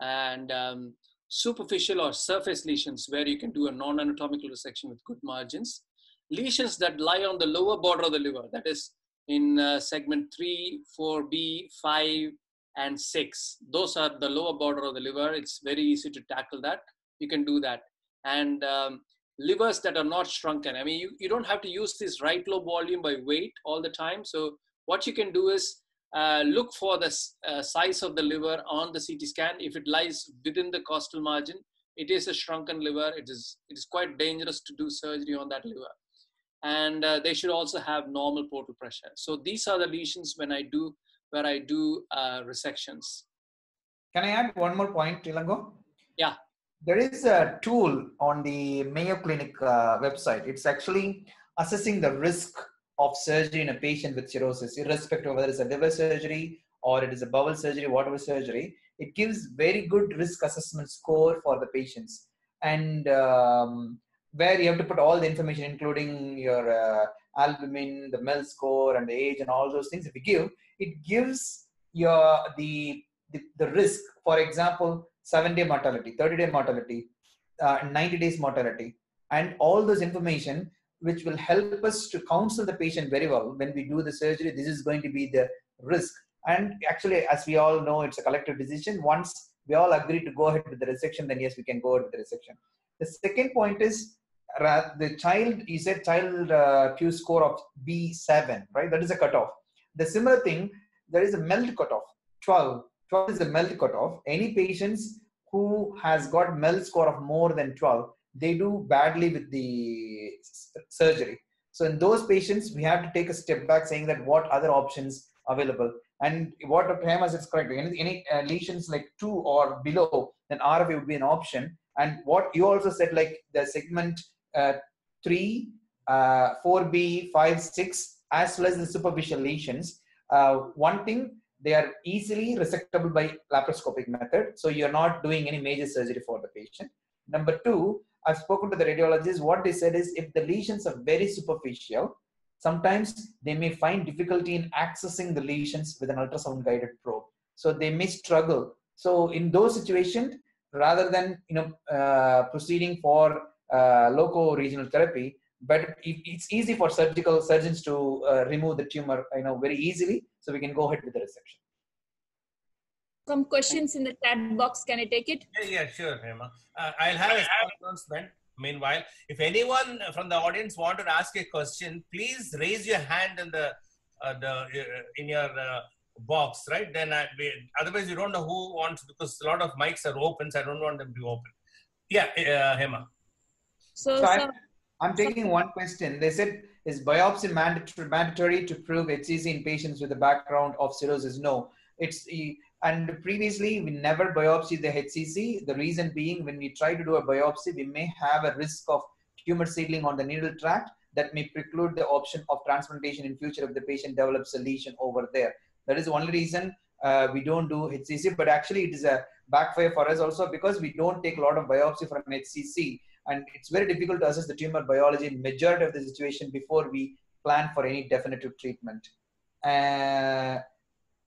Speaker 1: and um, superficial or surface lesions where you can do a non-anatomical resection with good margins. Lesions that lie on the lower border of the liver, that is in uh, segment 3, 4B, 5, and 6. Those are the lower border of the liver. It's very easy to tackle that. You can do that. And um, livers that are not shrunken. I mean, you, you don't have to use this right lobe volume by weight all the time. So what you can do is uh, look for the uh, size of the liver on the CT scan. If it lies within the costal margin, it is a shrunken liver. It is it is quite dangerous to do surgery on that liver, and uh, they should also have normal portal pressure. So these are the lesions when I do where I do uh, resections.
Speaker 5: Can I add one more point, Ilango?
Speaker 1: Yeah.
Speaker 5: There is a tool on the Mayo Clinic uh, website. It's actually assessing the risk of surgery in a patient with cirrhosis, irrespective of whether it's a liver surgery or it is a bowel surgery, whatever surgery. It gives very good risk assessment score for the patients. And um, where you have to put all the information, including your uh, albumin, the MELD score, and the age, and all those things. If you give, it gives your the the, the risk. For example, seven day mortality, 30 day mortality, uh, 90 days mortality, and all those information which will help us to counsel the patient very well when we do the surgery. This is going to be the risk. And actually, as we all know, it's a collective decision. Once we all agree to go ahead with the resection, then yes, we can go ahead with the resection. The second point is the child, you said child uh, Pugh score of B7, right? That is a cutoff. The similar thing, there is a MELD cutoff, 12. 12 is the MELD cutoff. Any patients who has got MELD score of more than 12, they do badly with the surgery. So in those patients, we have to take a step back saying that what other options available. And what Dr. Hema says is correct. Any, any uh, lesions like two or below, then RFA would be an option. And what you also said, like the segment uh, three, uh, 4B, 5, 6, as well as the superficial lesions. Uh, one thing, they are easily resectable by laparoscopic method. So you're not doing any major surgery for the patient. Number two, I've spoken to the radiologists. What they said is if the lesions are very superficial, sometimes they may find difficulty in accessing the lesions with an ultrasound guided probe. So they may struggle. So in those situations, rather than you know uh, proceeding for uh, loco regional therapy, but it's easy for surgical surgeons to uh, remove the tumor you know very easily. So we can go ahead with the resection.
Speaker 6: Some questions in the chat box. Can I take it?
Speaker 2: Yeah, yeah, sure, Hema. Uh, I'll have a small announcement. Meanwhile, if anyone from the audience wanted to ask a question, please raise your hand in the uh, the uh, in your uh, box, right? Then I, we, otherwise you don't know who wants because a lot of mics are open, so I don't want them to be open. Yeah, uh, Hema.
Speaker 6: So,
Speaker 5: So I'm, I'm taking one question. They said, is biopsy mandatory, mandatory to prove HCC in patients with a background of cirrhosis? No. It's and previously we never biopsy the HCC. The reason being, when we try to do a biopsy, we may have a risk of tumor seedling on the needle tract that may preclude the option of transplantation in future if the patient develops a lesion over there. That is the only reason uh, we don't do HCC. But actually, it is a backfire for us also because we don't take a lot of biopsy from HCC and it's very difficult to assess the tumor biology in majority of the situation before we plan for any definitive treatment. Uh,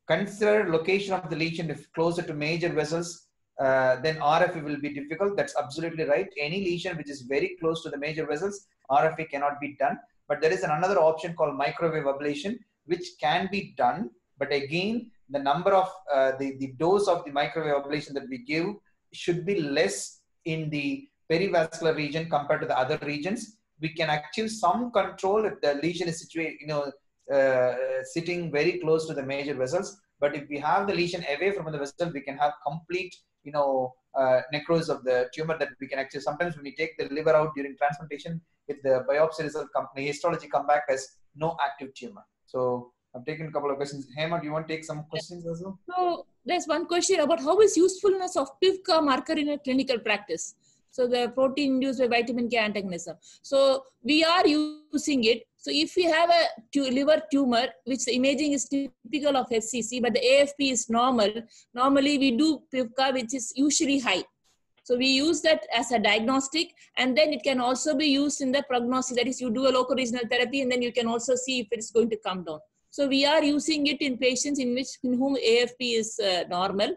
Speaker 5: consider location of the lesion if closer to major vessels, uh, then RFA will be difficult. That's absolutely right. Any lesion which is very close to the major vessels, RFA cannot be done. But there is another option called microwave ablation, which can be done. But again, the number of uh, the, the dose of the microwave ablation that we give should be less in the perivascular region compared to the other regions. We can achieve some control if the lesion is situated, you know, uh, sitting very close to the major vessels. But if we have the lesion away from the vessel, we can have complete, you know, uh, necrosis of the tumor that we can actually. Sometimes when we take the liver out during transplantation, if the biopsy result come, the histology come back as no active tumor. So I've taken a couple of questions. Hema, do you want to take some questions as well?
Speaker 6: So there's one question about how is usefulness of PIVKA marker in a clinical practice. So the protein induced by vitamin K antagonism. So we are using it. So if we have a liver tumor, which the imaging is typical of HCC, but the AFP is normal, normally we do PIVKA, which is usually high. So we use that as a diagnostic, and then it can also be used in the prognosis. That is, you do a local regional therapy, and then you can also see if it's going to come down. So we are using it in patients in which in whom AFP is uh, normal.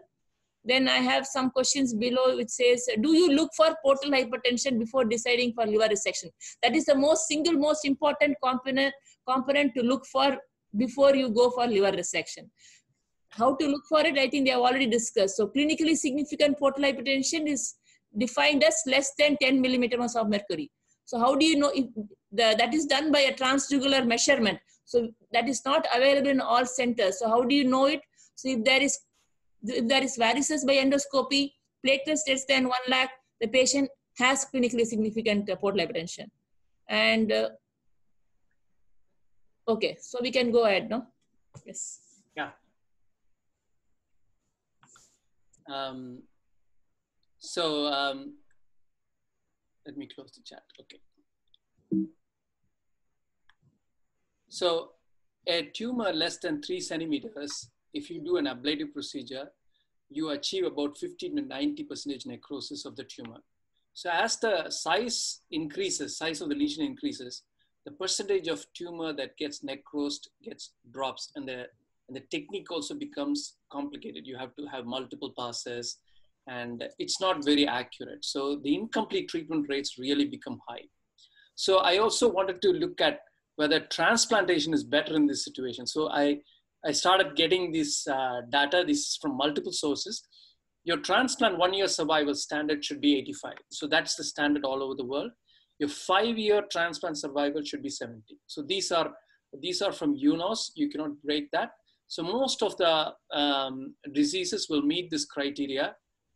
Speaker 6: Then I have some questions below which says, do you look for portal hypertension before deciding for liver resection? That is the most single most important component component to look for before you go for liver resection. How to look for it? I think they have already discussed. So clinically significant portal hypertension is defined as less than 10 millimeters of mercury. So how do you know if the, that is done by a transjugular measurement? So that is not available in all centers. So how do you know it? So if there is there is varices by endoscopy, platelets less than one lakh, the patient has clinically significant portal hypertension. And uh, okay, so we can go ahead, no? Yes.
Speaker 1: Yeah. Um, so um, let me close the chat. Okay. So a tumor less than three centimeters, if you do an ablative procedure, you achieve about 15 to 90 percentage necrosis of the tumor. So as the size increases, size of the lesion increases, the percentage of tumor that gets necrosed gets drops and the, and the technique also becomes complicated. You have to have multiple passes and it's not very accurate. So the incomplete treatment rates really become high. So I also wanted to look at whether transplantation is better in this situation. So I, I started getting this uh, data, this is from multiple sources. Your transplant one year survival standard should be 85. So that's the standard all over the world. Your five year transplant survival should be 70. So these are, these are from UNOS, you cannot break that. So most of the um, diseases will meet this criteria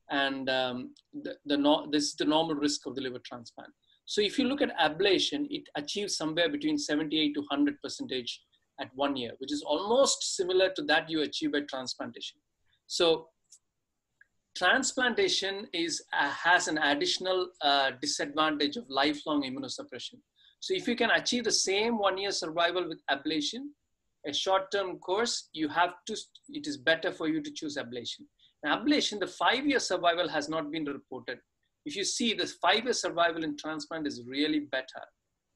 Speaker 1: and um, the, the no, this is the normal risk of the liver transplant. So if you look at ablation, it achieves somewhere between 78 to 100 percentage at one year, which is almost similar to that you achieve by transplantation. So transplantation is uh, has an additional uh, disadvantage of lifelong immunosuppression. So if you can achieve the same one year survival with ablation, a short-term course, you have to, it is better for you to choose ablation. Now, ablation, the five-year survival has not been reported. If you see the five-year survival in transplant is really better.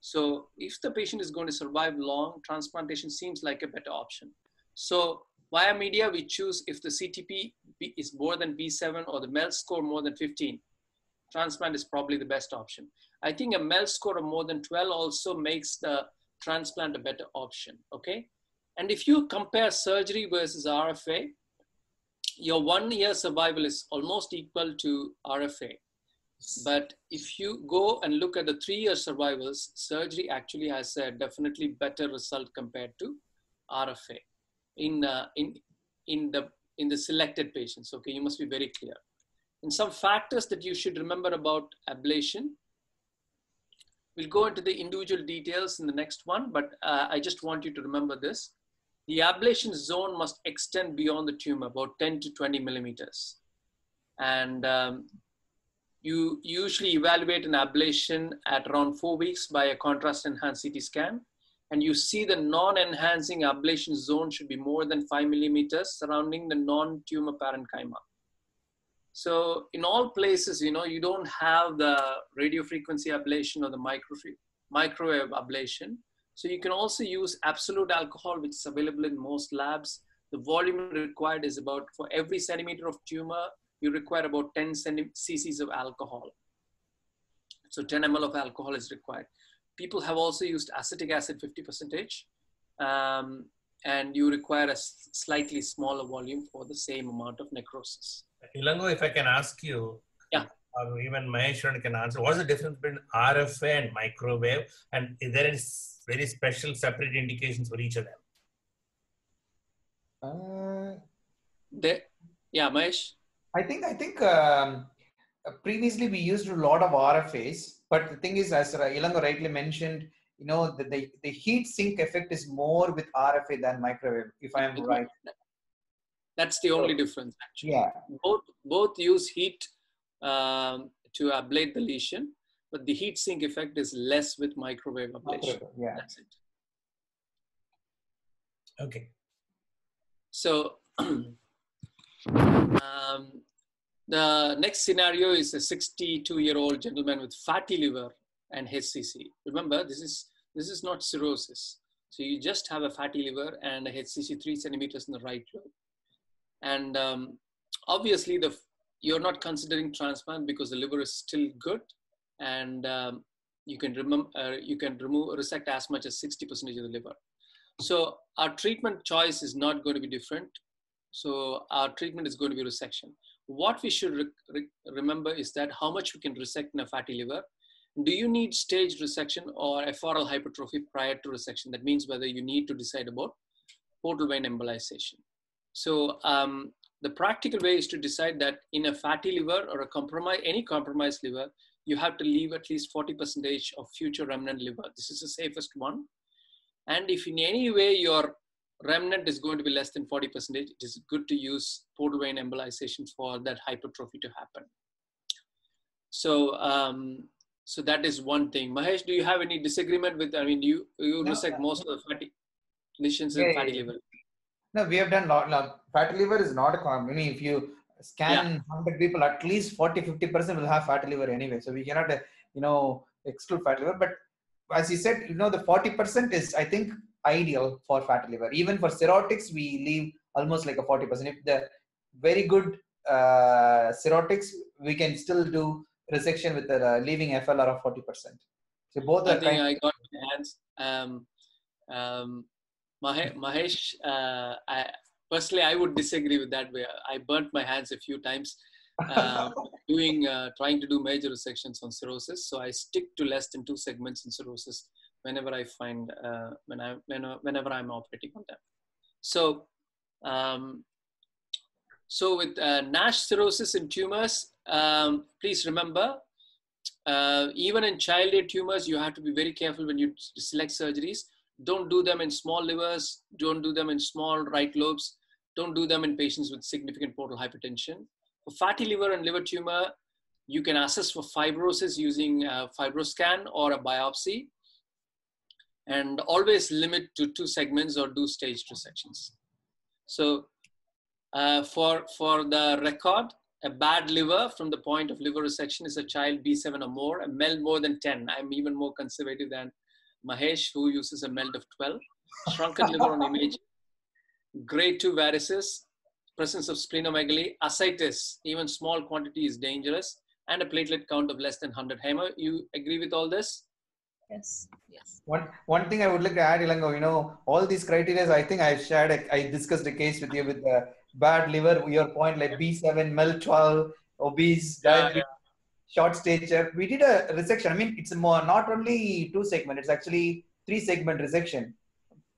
Speaker 1: So if the patient is going to survive long, transplantation seems like a better option. So via media, we choose if the CTP is more than B7 or the MELD score more than 15. Transplant is probably the best option. I think a MELD score of more than 12 also makes the transplant a better option, okay? And if you compare surgery versus RFA, your one year survival is almost equal to RFA. But if you go and look at the three year survivals, surgery actually has a definitely better result compared to RFA in, uh, in, in, the, in the selected patients. Okay, you must be very clear. And some factors that you should remember about ablation. We'll go into the individual details in the next one, but uh, I just want you to remember this. The ablation zone must extend beyond the tumor, about 10 to 20 millimeters. And um, you usually evaluate an ablation at around four weeks by a contrast enhanced CT scan. And you see the non-enhancing ablation zone should be more than five millimeters surrounding the non-tumor parenchyma. So in all places, you know, you don't have the radiofrequency ablation or the microwave ablation. So you can also use absolute alcohol, which is available in most labs. The volume required is about, for every centimeter of tumor, you require about 10 cc's of alcohol. So 10 ml of alcohol is required. People have also used acetic acid 50 percentage. Um, and you require a slightly smaller volume for the same amount of necrosis.
Speaker 2: Ilango, if I can ask you,
Speaker 1: Yeah.
Speaker 2: or even Maheswaran can answer, what's the difference between RFA and microwave? And is there any very special separate indications for each of them?
Speaker 5: Uh,
Speaker 1: There, yeah, Mahesh.
Speaker 5: I think I think um, uh, previously we used a lot of RFAs, but the thing is, as Ra- Ilango rightly mentioned, you know, the, the, the heat sink effect is more with RFA than microwave, if I am right.
Speaker 1: That's the only difference actually.
Speaker 5: Yeah.
Speaker 1: Both both use heat um, to ablate the lesion, but the heat sink effect is less with microwave ablation.
Speaker 5: Microwave, yeah.
Speaker 1: That's it.
Speaker 2: Okay.
Speaker 1: So um, the next scenario is a 62 year old gentleman with fatty liver and HCC. Remember, this is this is not cirrhosis. So you just have a fatty liver and a HCC three centimeters in the right lobe. And um, obviously, the you're not considering transplant because the liver is still good, and um, you can remove uh, you can remove resect as much as 60 percent of the liver. So our treatment choice is not going to be different. So our treatment is going to be resection. What we should re- re- remember is that how much we can resect in a fatty liver. Do you need staged resection or FRL hypertrophy prior to resection? That means whether you need to decide about portal vein embolization. So um, the practical way is to decide that in a fatty liver or a compromise, any compromised liver, you have to leave at least 40 percentage of future remnant liver. This is the safest one. And if in any way your remnant is going to be less than 40%. it is good to use portal vein embolization for that hypertrophy to happen. So, um, so that is one thing. Mahesh, do you have any disagreement with? I mean, you you
Speaker 5: No,
Speaker 1: resect
Speaker 5: no.
Speaker 1: most of the fatty lesions
Speaker 5: Yeah,
Speaker 1: in
Speaker 5: yeah,
Speaker 1: fatty
Speaker 5: yeah.
Speaker 1: liver.
Speaker 5: No, we have done lot. lot. Fatty liver is not a common. I mean, if you scan 100 people, at least 40 50% will have fatty liver anyway. So we cannot, uh, you know, exclude fatty liver. But as you said, you know, the 40% is, I think, ideal for fatty liver. Even for cirrhotics, we leave almost like a 40%. If the very good uh, cirrhotics, we can still do resection with the uh, leaving FLR of 40%. So both
Speaker 1: I
Speaker 5: are
Speaker 1: think I got my hands. Um, um, Mahe- Mahesh, uh, I, personally, I would disagree with that. Way I burnt my hands a few times um, doing uh, trying to do major resections on cirrhosis. So I stick to less than two segments in cirrhosis whenever I find uh, when I when, whenever I'm operating on them. So um, so with uh, NASH cirrhosis in tumors, um, please remember uh, even in childhood tumors, you have to be very careful when you select surgeries. Don't do them in small livers. Don't do them in small right lobes. Don't do them in patients with significant portal hypertension. For fatty liver and liver tumor, you can assess for fibrosis using a fibroscan or a biopsy. And always limit to two segments or do staged resections. So uh, for, for the record, a bad liver from the point of liver resection is a child B7 or more, a MELD more than 10. I'm even more conservative than Mahesh, who uses a MELD of 12. Shrunken liver on image, grade 2 varices, presence of splenomegaly, ascites, even small quantity is dangerous, and a platelet count of less than 100. Hema, you agree with all this?
Speaker 6: Yes. Yes.
Speaker 5: One one thing I would like to add, Ilango, you know, all these criteria, I think I shared, a, I discussed a case with you with the bad liver, your point like B7, MELD12, obese,
Speaker 1: Yeah,
Speaker 5: diabetes, short stature. We did a resection. I mean, it's more not only two segment, it's actually three segment resection.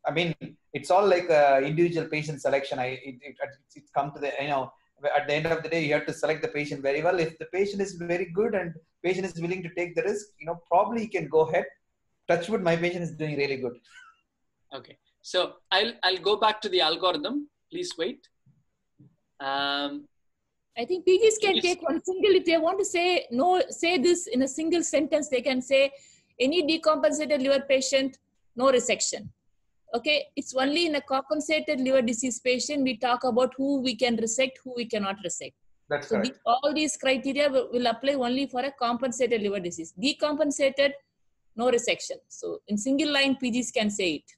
Speaker 5: I mean, it's all like uh, individual patient selection. I it, it, it's come to the you know at the end of the day you have to select the patient very well. If the patient is very good and patient is willing to take the risk, you know, probably you can go ahead. Touchwood, my patient is doing really good.
Speaker 1: Okay, so I'll, I'll go back to the algorithm. Please wait. Um,
Speaker 6: I think PGs can take one single, if they want to say no, say this in a single sentence, they can say any decompensated liver patient, no resection. Okay, it's only in a compensated liver disease patient we talk about who we can resect, who we cannot resect.
Speaker 5: That's
Speaker 6: So
Speaker 5: correct.
Speaker 6: the, all these criteria will, will apply only for a compensated liver disease. Decompensated, no resection. So in single line, PGs can say it.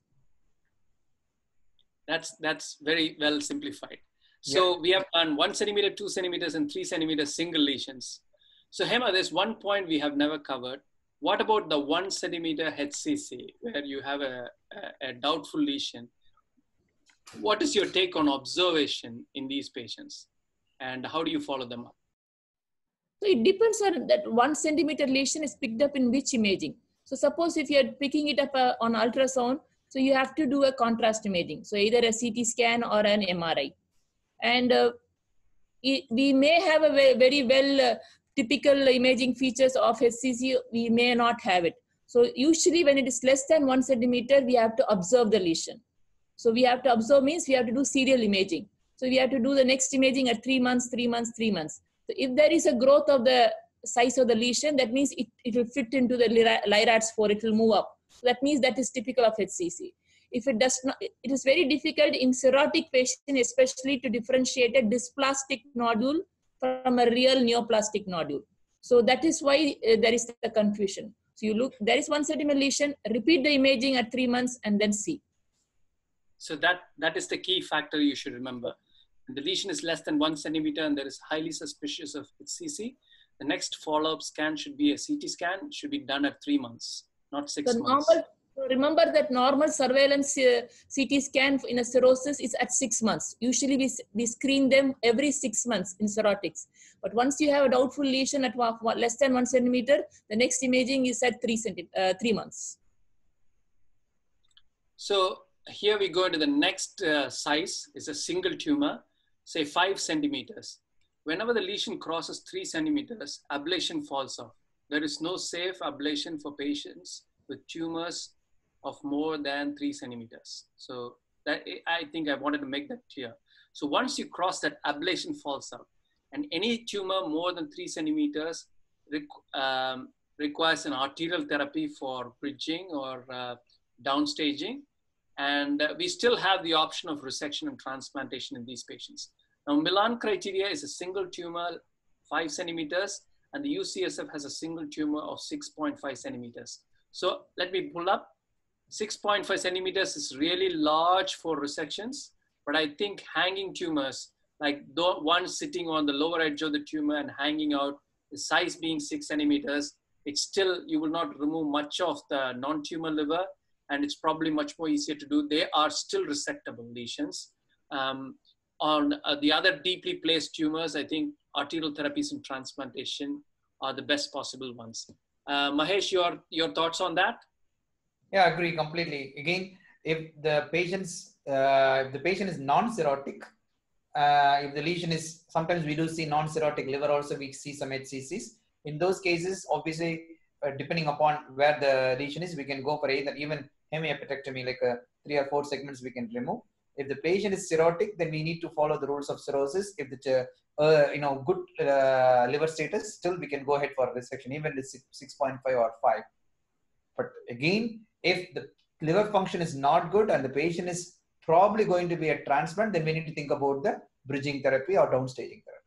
Speaker 1: That's that's very well simplified. So we have done one centimeter, two centimeters, and three centimeters single lesions. So Hema, there's one point we have never covered. What about the one centimeter HCC where you have a, a, a doubtful lesion? what is your take on observation in these patients and how do you follow them up?
Speaker 6: So it depends on that one centimeter lesion is picked up in which imaging. So suppose if you're picking it up uh, on ultrasound, so you have to do a contrast imaging. So either a CT scan or an MRI. And uh, it, we may have a very, very well uh, typical imaging features of HCC, we may not have it. So usually when it is less than one centimeter, we have to observe the lesion. So we have to observe means we have to do serial imaging. So we have to do the next imaging at three months, three months, three months. So if there is a growth of the size of the lesion, that means it, it will fit into the LI-RADS score, it will move up. So that means that is typical of HCC. If it does not, it is very difficult in cirrhotic patient, especially to differentiate a dysplastic nodule from a real neoplastic nodule. So that is why uh, there is the confusion. So you look, there is one centimeter lesion, repeat the imaging at three months and then see.
Speaker 1: So that, that is the key factor you should remember. The lesion is less than one centimeter and there is highly suspicious of HCC. The next follow-up scan should be a CT scan, should be done at three months, not six
Speaker 6: So
Speaker 1: months.
Speaker 6: normal, remember that normal surveillance uh, CT scan in a cirrhosis is at six months. Usually we, we screen them every six months in cirrhotics. But once you have a doubtful lesion at one, less than one centimeter, the next imaging is at three, centi- uh, three months.
Speaker 1: So here we go into the next uh, size is a single tumor, say five centimeters. Whenever the lesion crosses three centimeters, ablation falls off. There is no safe ablation for patients with tumors of more than three centimeters. So that I think I wanted to make that clear. So once you cross that, ablation falls out, and any tumor more than three centimeters requ- um, requires an arterial therapy for bridging or uh, downstaging and uh, we still have the option of resection and transplantation in these patients. Now, Milan criteria is a single tumor, five centimeters, and the UCSF has a single tumor of 6.5 centimeters. So let me pull up. 6.5 centimeters is really large for resections, but I think hanging tumors, like the one sitting on the lower edge of the tumor and hanging out, the size being six centimeters, it's still, you will not remove much of the non-tumor liver, and it's probably much more easier to do. They are still resectable lesions. Um, on uh, the other deeply placed tumors, I think arterial therapies and transplantation are the best possible ones. Uh, Mahesh, your, your thoughts on that?
Speaker 5: Yeah, I agree completely. Again, if the patient's uh, if the patient is non-cirrhotic, uh, if the lesion is sometimes we do see non-cirrhotic liver also we see some HCCs. In those cases, obviously, uh, depending upon where the lesion is, we can go for either even hemihepatectomy, like uh, three or four segments we can remove. If the patient is cirrhotic, then we need to follow the rules of cirrhosis. If the uh, you know good uh, liver status, still we can go ahead for resection, even with six- 6.5 or 5. But again, if the liver function is not good and the patient is probably going to be a transplant, then we need to think about the bridging therapy or downstaging therapy.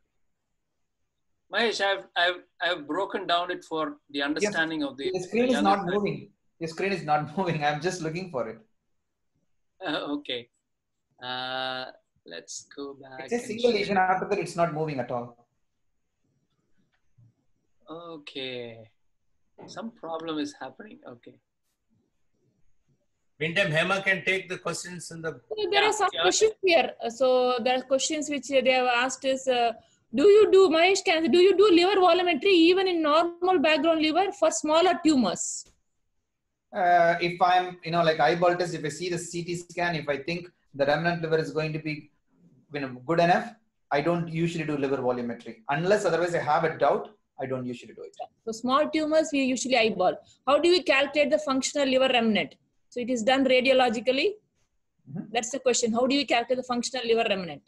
Speaker 1: Mahesh, I've, I've, I've broken down it for the understanding of the.
Speaker 5: The screen is not moving. The screen is not moving. I'm just looking for it.
Speaker 1: Uh, okay. Uh, let's go back.
Speaker 5: It's a single
Speaker 1: share.
Speaker 5: lesion. After that, it's not moving at all.
Speaker 1: Okay. Some problem is happening. Okay.
Speaker 2: Meantime, Hema can take the questions in the.
Speaker 6: So there are some
Speaker 1: yeah.
Speaker 6: questions here. Uh, So there are questions which they have asked is, uh, do you do, Mahesh, can, do you do liver volumetry even in normal background liver for smaller tumors?
Speaker 5: Uh, if I'm, you know, like eyeball test, if I see the CT scan, if I think the remnant liver is going to be you know, good enough, I don't usually do liver volumetry. Unless otherwise I have a doubt, I don't usually do it.
Speaker 6: So small tumors, we usually eyeball. How do we calculate the functional liver remnant? So it is done radiologically.
Speaker 5: Mhm.
Speaker 6: That's the question. How do we calculate the functional liver remnant?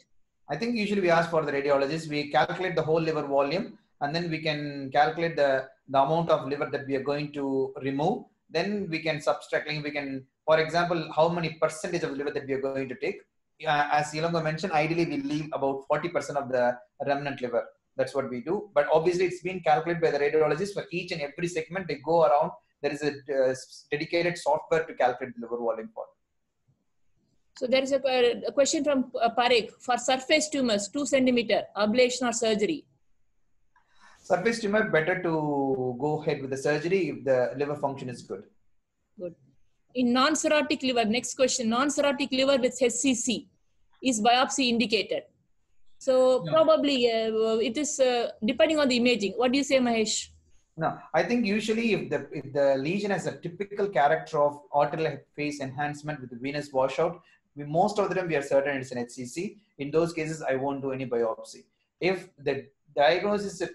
Speaker 5: I think usually we ask for the radiologist, we calculate the whole liver volume and then we can calculate the, the amount of liver that we are going to remove. Then we can subtract, like we can, for example, how many percentage of liver that we are going to take. Uh, as Ilango mentioned, ideally we leave about 40% of the remnant liver. That's what we do. But obviously it's been calculated by the radiologist for each and every segment. They go around. There is a uh, dedicated software to calculate the liver volume for.
Speaker 6: So there is a, a question from uh, Parekh for surface tumors, two centimeter, ablation or surgery.
Speaker 5: Surface tumor, better to go ahead with the surgery if the liver function is good.
Speaker 6: Good. In non-cirrhotic liver, next question, non-cirrhotic liver with HCC. is biopsy indicated. So
Speaker 5: Yeah.
Speaker 6: probably uh, it is uh, depending on the imaging. What do you say, Mahesh?
Speaker 5: No, I think usually if the if the lesion has a typical character of arterial phase enhancement with venous washout, we most of the time we are certain it's an HCC. In those cases, I won't do any biopsy. If the diagnosis, is,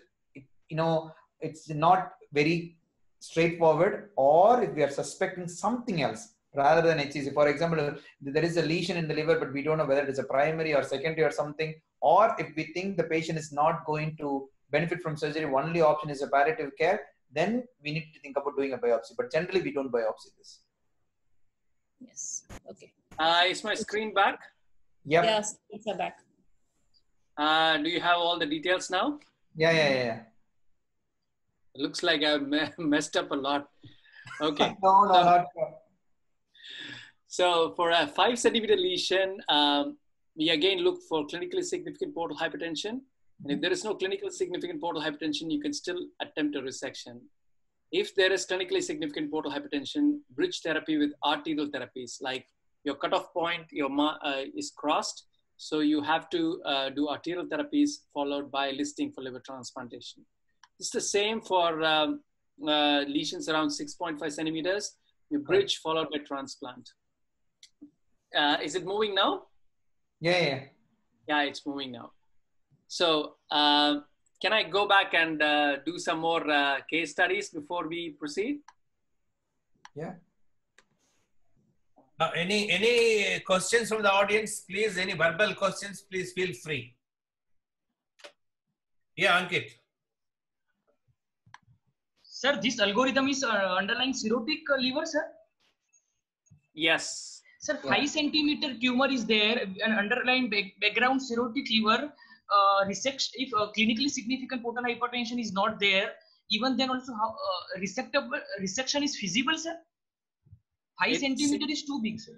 Speaker 5: you know, it's not very straightforward, or if we are suspecting something else rather than HCC. For example, there is a lesion in the liver, but we don't know whether it is a primary or secondary or something, or if we think the patient is not going to benefit from surgery, only option is a palliative care, then we need to think about doing a biopsy. But generally, we don't biopsy this.
Speaker 6: Yes. Okay.
Speaker 1: Uh, is my screen back?
Speaker 5: Yep.
Speaker 6: Yes, it's back.
Speaker 1: Uh, do you have all the details now?
Speaker 5: Yeah, yeah, yeah.
Speaker 1: Looks like I've me- messed up a lot. Okay.
Speaker 5: no, no,
Speaker 1: So-
Speaker 5: not.
Speaker 1: So for a five centimeter lesion, um, we again look for clinically significant portal hypertension. And if there is no clinically significant portal hypertension, you can still attempt a resection. If there is clinically significant portal hypertension, bridge therapy with arterial therapies, like your cutoff point your ma- uh, is crossed, so you have to uh, do arterial therapies followed by listing for liver transplantation. It's the same for um, uh, lesions around 6.5 centimeters. You bridge followed by transplant. Uh, is it moving now?
Speaker 5: Yeah, yeah.
Speaker 1: Yeah, it's moving now. So, uh, can I go back and uh, do some more uh, case studies before we proceed?
Speaker 5: Yeah.
Speaker 2: Uh, any any questions from the audience, please? Any verbal questions, please feel free. Yeah, Ankit.
Speaker 3: Sir, this algorithm is uh, underlying cirrhotic uh, liver, sir.
Speaker 1: Yes.
Speaker 3: Sir,
Speaker 5: Yeah.
Speaker 3: five centimeter tumor is there, an underlying back- background cirrhotic liver. Uh, resection, if uh, clinically significant portal hypertension is not there, even then also how uh, resectable resection is feasible, sir. Five
Speaker 1: It's-
Speaker 3: centimeter is too big, sir.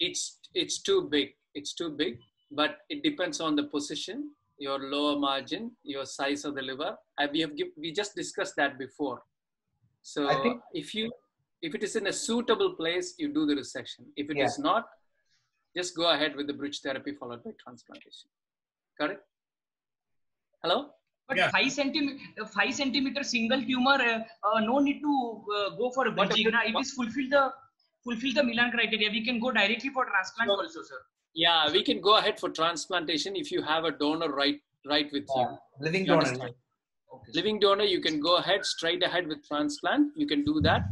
Speaker 1: It's it's too big. It's too big, but it depends on the position, your lower margin, your size of the liver. Uh, we have give, we just discussed that before. So
Speaker 5: I think-
Speaker 1: if you if it is in a suitable place, you do the resection. If it is
Speaker 5: Yeah.
Speaker 1: not, just go ahead with the bridge therapy followed by transplantation. Got it? Hello?
Speaker 3: But
Speaker 2: Yeah.
Speaker 3: five centimeter, five centimeter single tumor, uh, uh, no need to uh, go for
Speaker 1: What
Speaker 3: bridging.
Speaker 1: about-
Speaker 3: na. It is fulfill the fulfill the Milan criteria. We can go directly for transplant
Speaker 1: So-
Speaker 3: also, sir.
Speaker 1: Yeah, we can go ahead for transplantation if you have a donor right right with you.
Speaker 5: Living
Speaker 1: You
Speaker 5: donor.
Speaker 1: understand?
Speaker 3: Okay.
Speaker 1: living donor you can go ahead straight ahead with transplant you can do that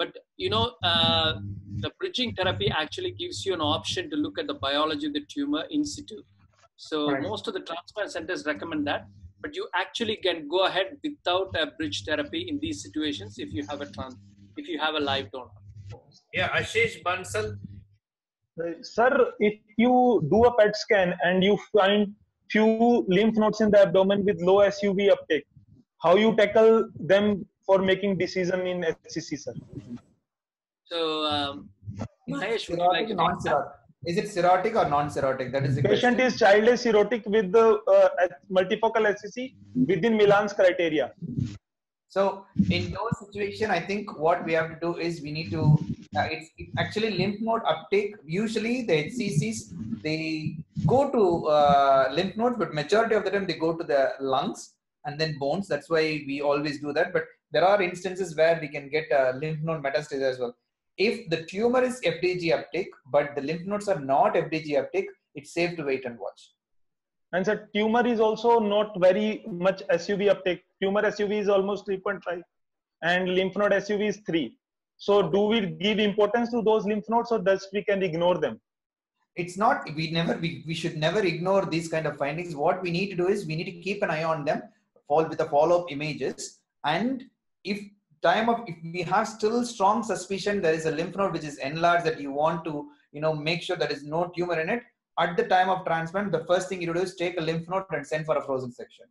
Speaker 1: but you know uh, the bridging therapy actually gives you an option to look at the biology of the tumor in situ so
Speaker 5: Right.
Speaker 1: most of the transplant centers recommend that but you actually can go ahead without a bridge therapy in these situations if you have a trans if you have a live donor
Speaker 2: Yeah, Ashish Bansal.
Speaker 8: Uh, Sir, if you do a PET scan and you find few lymph nodes in the abdomen with low SUV uptake, how you tackle them for making decision in HCC, sir?
Speaker 1: so um, Mahesh, would you like to
Speaker 5: non-cirrhotic. Is it cirrhotic or non-cirrhotic? That is the
Speaker 8: Patient
Speaker 5: question.
Speaker 8: is childless cirrhotic with the uh, multifocal HCC within Milan's criteria.
Speaker 5: So in those situation, I think what we have to do is we need to. Uh, it's, it's actually lymph node uptake. Usually the HCCs they go to uh, lymph nodes, but majority of the time they go to the lungs and then bones. That's why we always do that. But there are instances where we can get uh, lymph node metastasis as well. If the tumor is FDG uptake, but the lymph nodes are not FDG uptake, it's safe to wait and watch.
Speaker 8: And sir, tumor is also not very much SUV uptake. Tumor SUV is almost 3.5 and lymph node SUV is 3. So do we give importance to those lymph nodes or does we can ignore them?
Speaker 5: it's not we never we, we should never ignore these kind of findings what we need to do is we need to keep an eye on them fall with the follow-up images and if time of if we have still strong suspicion there is a lymph node which is enlarged that you want to you know make sure there is no tumor in it at the time of transplant the first thing you do is take a lymph node and send for a frozen section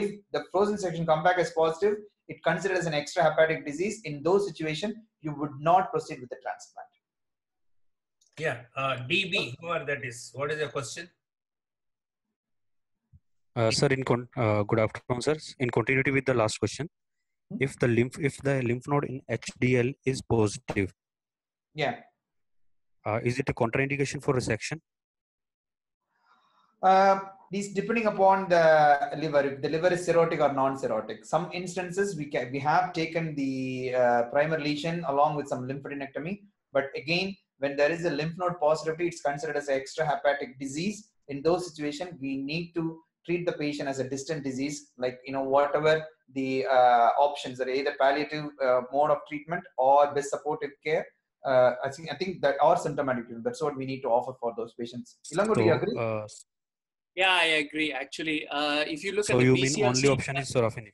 Speaker 5: if the frozen section come back as positive it considered as an extra hepatic disease in those situations you would not proceed with the transplant
Speaker 2: Yeah, uh, DB, whoever that is. What is your question?
Speaker 9: Uh, sir, in con- uh, good afternoon, sir. In continuity with the last question, if the lymph if the lymph node in HDL is positive,
Speaker 5: yeah
Speaker 9: uh, is it a contraindication for resection?
Speaker 5: Uh, these depending upon the liver, if the liver is cirrhotic or non-cirrhotic. Some instances we can we have taken the uh, primary lesion along with some lymphadenectomy, but again, when there is a lymph node positivity, it's considered as an extrahepatic disease. In those situations, we need to treat the patient as a distant disease, like you know whatever the uh, options are, either palliative uh, mode of treatment or best supportive care. Uh, I think I think that are symptomatic. treatment. That's what we need to offer for those patients. Ilango, do you agree?
Speaker 9: uh,
Speaker 1: Yeah, I agree. Actually, uh, if you look
Speaker 9: so
Speaker 1: at the
Speaker 9: you mean
Speaker 1: BCLC,
Speaker 9: only option is sorafenib?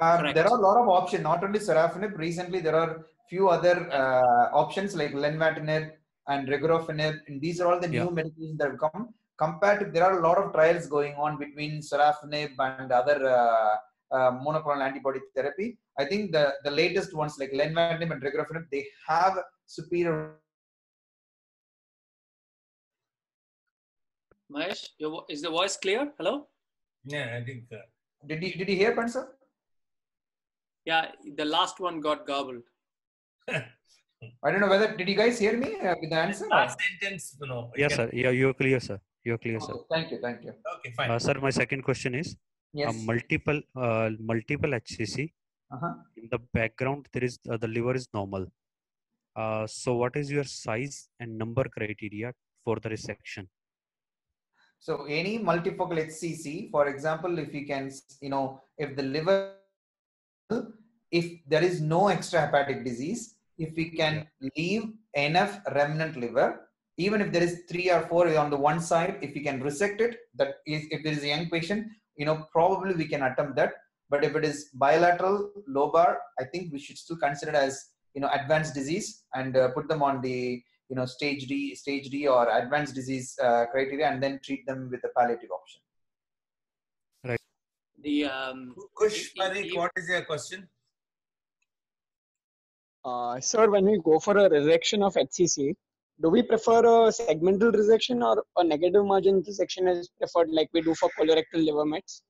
Speaker 5: Um, there are a lot of options, not only sorafenib. Recently, there are few other uh, options like lenvatinib and regorafenib. And these are all the new medications that have come. Compared to, there are a lot of trials going on between sorafenib and other uh, uh, monoclonal antibody therapy. I think the, the latest ones like lenvatinib and regorafenib, they have superior.
Speaker 1: Mahesh, your, is the voice clear? Hello?
Speaker 2: Yeah, I think. Uh,
Speaker 5: Did you did you hear, Pansa?
Speaker 1: Yeah, the last one got garbled.
Speaker 5: I don't know whether did you guys hear me uh, with the answer?
Speaker 2: last sentence, you know.
Speaker 9: Yes,
Speaker 2: can-
Speaker 9: sir. Yeah, you're clear, sir. You're clear, sir.
Speaker 5: Thank you, thank you.
Speaker 2: Okay, fine.
Speaker 9: Uh, sir, my second question is
Speaker 5: Yes.
Speaker 9: uh, multiple uh, multiple HCC.
Speaker 5: uh-huh.
Speaker 9: In the background, there is uh, the liver is normal. Uh, so, what is your size and number criteria for the resection?
Speaker 5: So any multifocal HCC, for example, if you can, you know, if the liver, if there is no extrahepatic disease, if we can leave enough remnant liver, even if there is three or four on the one side, if we can resect it, that is, if there is a young patient, you know, probably we can attempt that. But if it is bilateral lobar, I think we should still consider it as, you know, advanced disease and uh, put them on the you know stage D, stage D or advanced disease uh, criteria, and then treat them with a palliative option. Right.
Speaker 1: The um,
Speaker 2: Kush,
Speaker 1: i- i-
Speaker 2: Parik, what is your question?
Speaker 10: Uh, sir, when we go for a resection of HCC, do we prefer a segmental resection or a negative margin resection is preferred like we do for colorectal liver mets?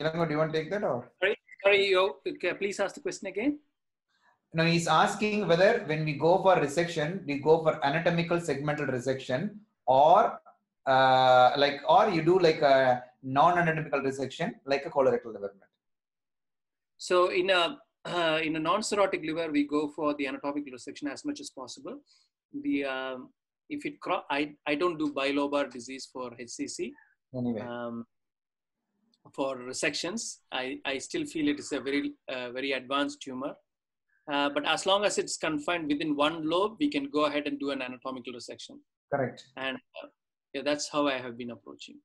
Speaker 5: Ilango, do you want to take that or?
Speaker 1: sorry, you okay, please ask the question again.
Speaker 5: No, he's asking whether when we go for resection, we go for anatomical segmental resection or uh, like, or you do like a non-anatomical resection, like a colorectal liver met.
Speaker 1: So in a uh, in a non-cirrhotic liver, we go for the anatomical resection as much as possible. The um, if it cro- I I don't do bilobar disease for HCC.
Speaker 5: Anyway,
Speaker 1: Um, for resections, I, I still feel it is a very uh, very advanced tumor. Uh, but as long as it's confined within one lobe, we can go ahead and do an anatomical resection.
Speaker 5: correct.
Speaker 1: And uh, yeah, that's how I have been approaching.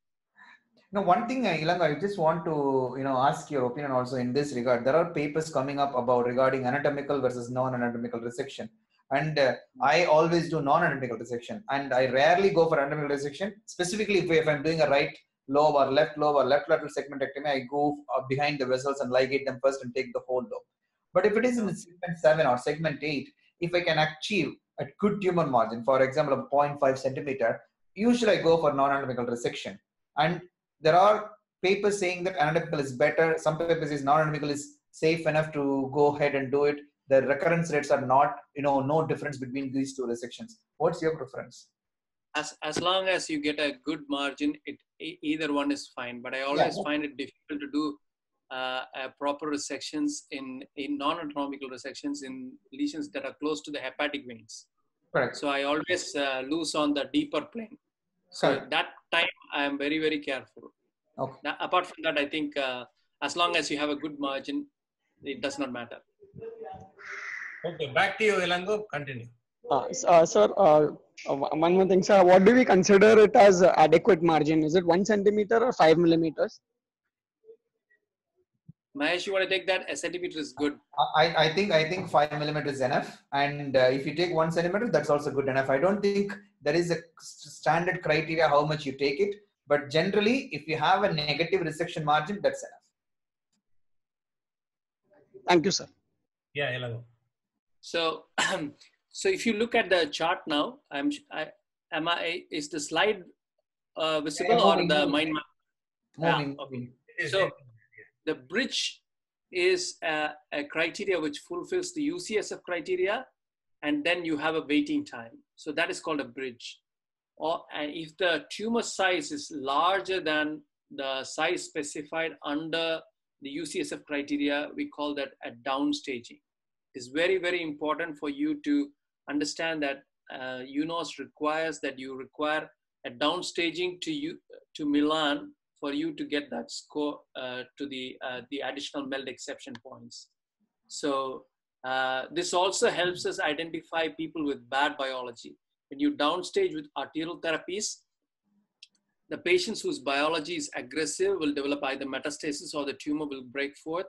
Speaker 5: Now, one thing, uh, Ilango, I just want to, you know, ask your opinion also in this regard. There are papers coming up about regarding anatomical versus non-anatomical resection, and uh, I always do non-anatomical resection, and I rarely go for anatomical resection. Specifically, if, if I'm doing a right lobe or left lobe or left lateral segmentectomy, I go uh, behind the vessels and ligate them first and take the whole lobe. But if it is in segment seven or segment eight, if I can achieve a good tumor margin, for example, of 0.5 centimeter, usually I go for non-anatomical resection. And there are papers saying that anatomical is better. Some papers is non-anatomical is safe enough to go ahead and do it. The recurrence rates are not, you know, no difference between these two resections. What's your preference?
Speaker 1: As as long as you get a good margin, it either one is fine. But I always
Speaker 5: Yeah.
Speaker 1: find it difficult to do uh, uh, proper resections in in non-anatomical resections in lesions that are close to the hepatic veins.
Speaker 5: Correct.
Speaker 1: So I always uh, lose on the deeper plane. So
Speaker 5: Correct.
Speaker 1: that time I am very very careful.
Speaker 5: Okay.
Speaker 1: Now, apart from that, I think uh, as long as you have a good margin, it does not matter.
Speaker 2: Okay, back to you, Ilango. Continue.
Speaker 10: Uh, s- uh, sir, uh, uh, one more thing, sir. What do we consider it as adequate margin? Is it one centimeter or five millimeters?
Speaker 1: Mahesh, you want to take that? A centimeter is good.
Speaker 5: I, I think I think five millimeters is enough, and uh, if you take one centimeter, that's also good enough. I don't think there is a s- standard criteria how much you take it, but generally, if you have a negative resection margin, that's enough.
Speaker 10: Thank you, sir.
Speaker 2: Yeah, Ilango.
Speaker 1: So, so if you look at the chart now, I'm I, am I is the slide uh, visible
Speaker 5: Yeah,
Speaker 1: or the
Speaker 5: moving.
Speaker 1: mind map? Yeah,
Speaker 5: Moving,
Speaker 1: okay.
Speaker 5: moving.
Speaker 1: So the bridge is a, a criteria which fulfills the UCSF criteria, and then you have a waiting time. So that is called a bridge. or and if the tumor size is larger than the size specified under the UCSF criteria, we call that a downstaging. It's very, very important for you to understand that uh, UNOS requires that you require a downstaging to you to Milan for you to get that score uh, to the uh, the additional MELD exception points. So uh, this also helps us identify people with bad biology. When you downstage with arterial therapies, the patients whose biology is aggressive will develop either metastasis or the tumor will break forth,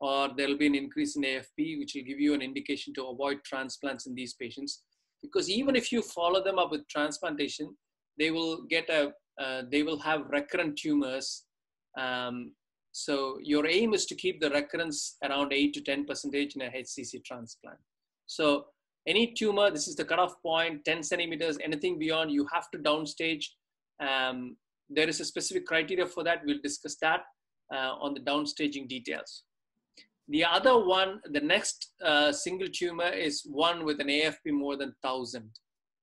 Speaker 1: or there will be an increase in AFP, which will give you an indication to avoid transplants in these patients. Because even if you follow them up with transplantation, they will get a, uh, they will have recurrent tumors. Um, so your aim is to keep the recurrence around 8 to 10 percentage in a HCC transplant. So any tumor, this is the cutoff point, 10 centimeters, anything beyond, you have to downstage um, there is a specific criteria for that. We'll discuss that uh, on the downstaging details. The other one, the next uh, single tumor is one with an AFP more than 1000.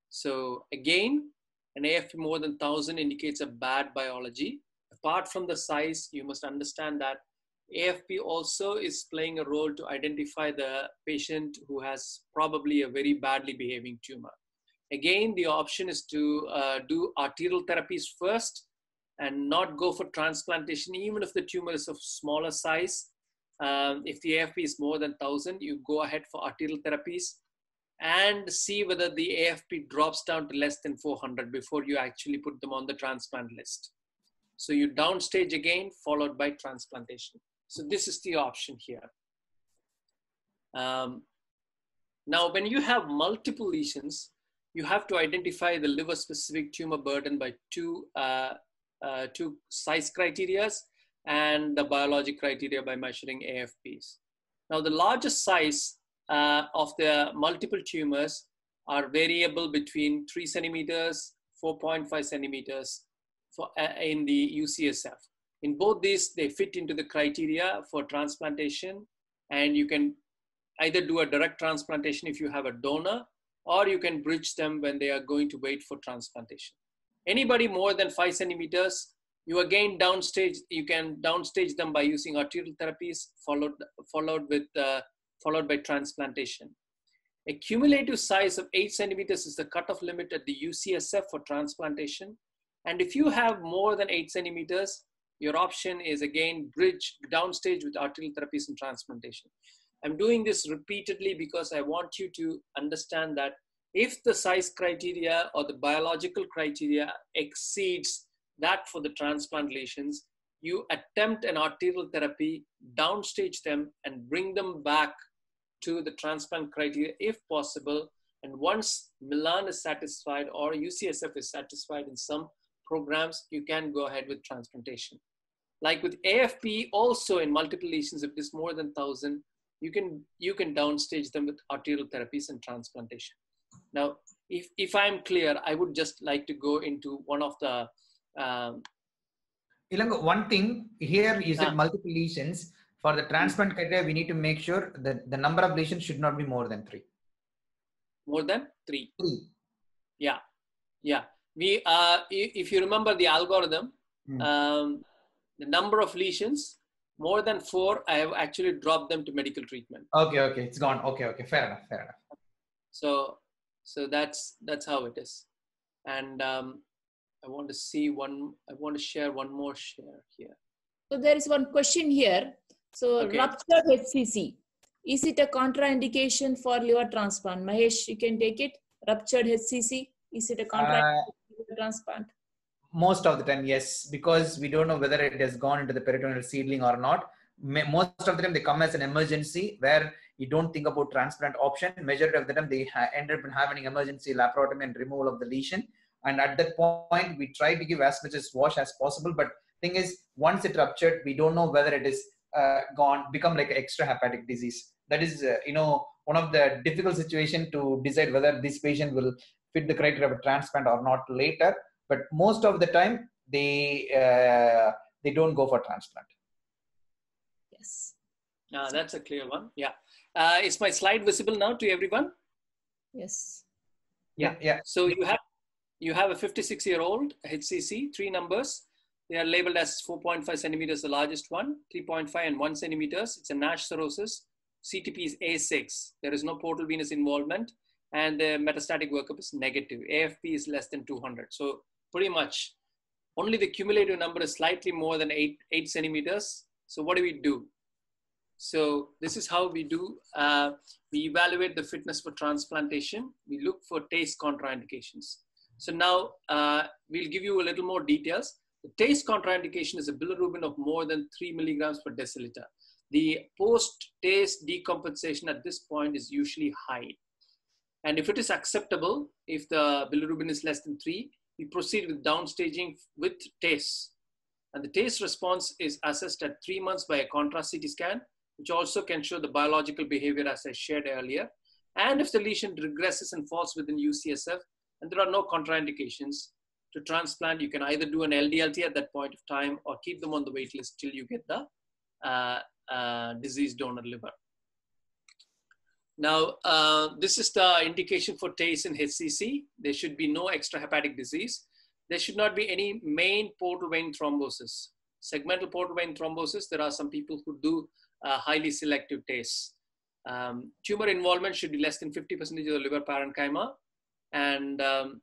Speaker 1: So again, an AFP more than 1000 indicates a bad biology. Apart from the size, you must understand that AFP also is playing a role to identify the patient who has probably a very badly behaving tumor. Again, the option is to uh, do arterial therapies first and not go for transplantation, even if the tumor is of smaller size. Um, if the AFP is more than 1000, you go ahead for arterial therapies and see whether the AFP drops down to less than 400 before you actually put them on the transplant list. So you downstage again, followed by transplantation. So this is the option here. Um, now, when you have multiple lesions, you have to identify the liver specific tumor burden by two, uh, uh, two size criterias and the biologic criteria by measuring AFPs. Now the largest size uh, of the multiple tumors are variable between three centimeters, 4.5 centimeters for, uh, in the UCSF. In both these, they fit into the criteria for transplantation and you can either do a direct transplantation if you have a donor or you can bridge them when they are going to wait for transplantation. Anybody more than five centimeters, you again downstage, you can downstage them by using arterial therapies followed, followed, with, uh, followed by transplantation. A cumulative size of eight centimeters is the cutoff limit at the UCSF for transplantation. And if you have more than eight centimeters, your option is again bridge downstage with arterial therapies and transplantation. I'm doing this repeatedly because I want you to understand that if the size criteria or the biological criteria exceeds that for the transplant lesions, you attempt an arterial therapy, downstage them, and bring them back to the transplant criteria if possible. And once Milan is satisfied or UCSF is satisfied in some programs, you can go ahead with transplantation. Like with AFP, also in multiple lesions, if is more than 1,000, you can you can downstage them with arterial therapies and transplantation. Now, if if I'm clear, I would just like to go into one of the. Um,
Speaker 5: Ilango, one thing here is that
Speaker 1: Ah.
Speaker 5: multiple lesions. For the transplant criteria, we need to make sure that the number of lesions should not be more than three.
Speaker 1: more than three.
Speaker 5: Three.
Speaker 1: Yeah, yeah. We uh, if you remember the algorithm,
Speaker 5: Hmm.
Speaker 1: um, the number of lesions more than four, I have actually dropped them to medical treatment.
Speaker 5: Okay, okay, it's gone. Okay, okay, fair enough, fair enough.
Speaker 1: So, so that's that's how it is. And um, I want to see one. I want to share one more share here.
Speaker 6: So there is one question here. So
Speaker 1: Okay.
Speaker 6: ruptured HCC, is it a contraindication for liver transplant? Mahesh, you can take it. Ruptured HCC, is it a
Speaker 5: Uh,
Speaker 6: contraindication for liver transplant?
Speaker 5: most of the time, yes, because we don't know whether it has gone into the peritoneal seedling or not. Most of the time, they come as an emergency where you don't think about transplant option. Majority of the time, they end up in having emergency laparotomy and removal of the lesion. And at that point, we try to give as much as wash as possible. But thing is, once it ruptured, we don't know whether it is uh, gone, become like extra hepatic disease. That is, uh, you know, one of the difficult situation to decide whether this patient will fit the criteria of a transplant or not later but most of the time they uh, they don't go for transplant
Speaker 6: Yes.
Speaker 1: Uh, that's a clear one. Yeah. Uh, is my slide visible now to everyone?
Speaker 6: Yes.
Speaker 5: yeah yeah
Speaker 1: So you have you have a 56 year old HCC, three numbers. They are labeled as 4.5 centimeters, the largest one, 3.5 and 1 centimeters. It's a NASH cirrhosis. CTP is A6. There is no portal venous involvement, and the metastatic workup is negative. AFP is less than 200. So, pretty much only the cumulative number is slightly more than 8, 8 centimeters. So, what do we do? So, this is how we do. Uh, we evaluate the fitness for transplantation. We look for TACE contraindications. So, now uh, we'll give you a little more details. The TACE contraindication is a bilirubin of more than 3 milligrams per deciliter. The post-TACE decompensation at this point is usually high. And if it is acceptable, if the bilirubin is less than 3, we proceed with downstaging with TACE. And the TACE response is assessed at 3 months by a contrast CT scan, which also can show the biological behavior as I shared earlier. And if the lesion regresses and falls within UCSF, and there are no contraindications, to transplant, you can either do an LDLT at that point of time or keep them on the wait list till you get the uh, uh, diseased donor liver. Now, uh, this is the indication for TACE in HCC. There should be no extrahepatic disease. There should not be any main portal vein thrombosis. Segmental portal vein thrombosis, there are some people who do uh, highly selective TACE. Um, tumor involvement should be less than 50% of the liver parenchyma. And um,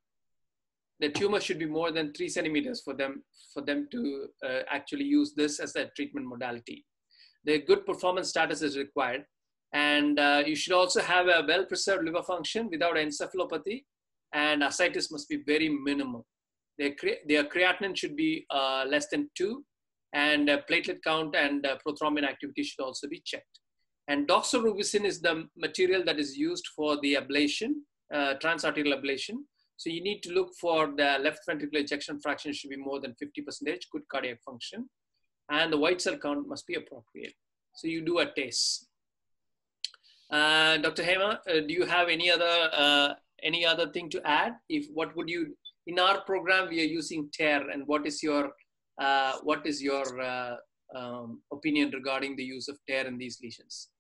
Speaker 1: the tumor should be more than three centimeters for them, for them to uh, actually use this as a treatment modality. The good performance status is required. And uh, you should also have a well-preserved liver function without encephalopathy and ascites must be very minimal. Their, cre their creatinine should be uh, less than two and uh, platelet count and uh, prothrombin activity should also be checked. And doxorubicin is the material that is used for the ablation, uh, transarterial ablation. So you need to look for the left ventricular ejection fraction should be more than 50%, good cardiac function. And the white cell count must be appropriate. So you do a TACE. Uh, Dr. Hema, uh, do you have any other uh, any other thing to add? If what would you in our program we are using TARE, and what is your uh, what is your uh, um, opinion regarding the use of TARE in these lesions?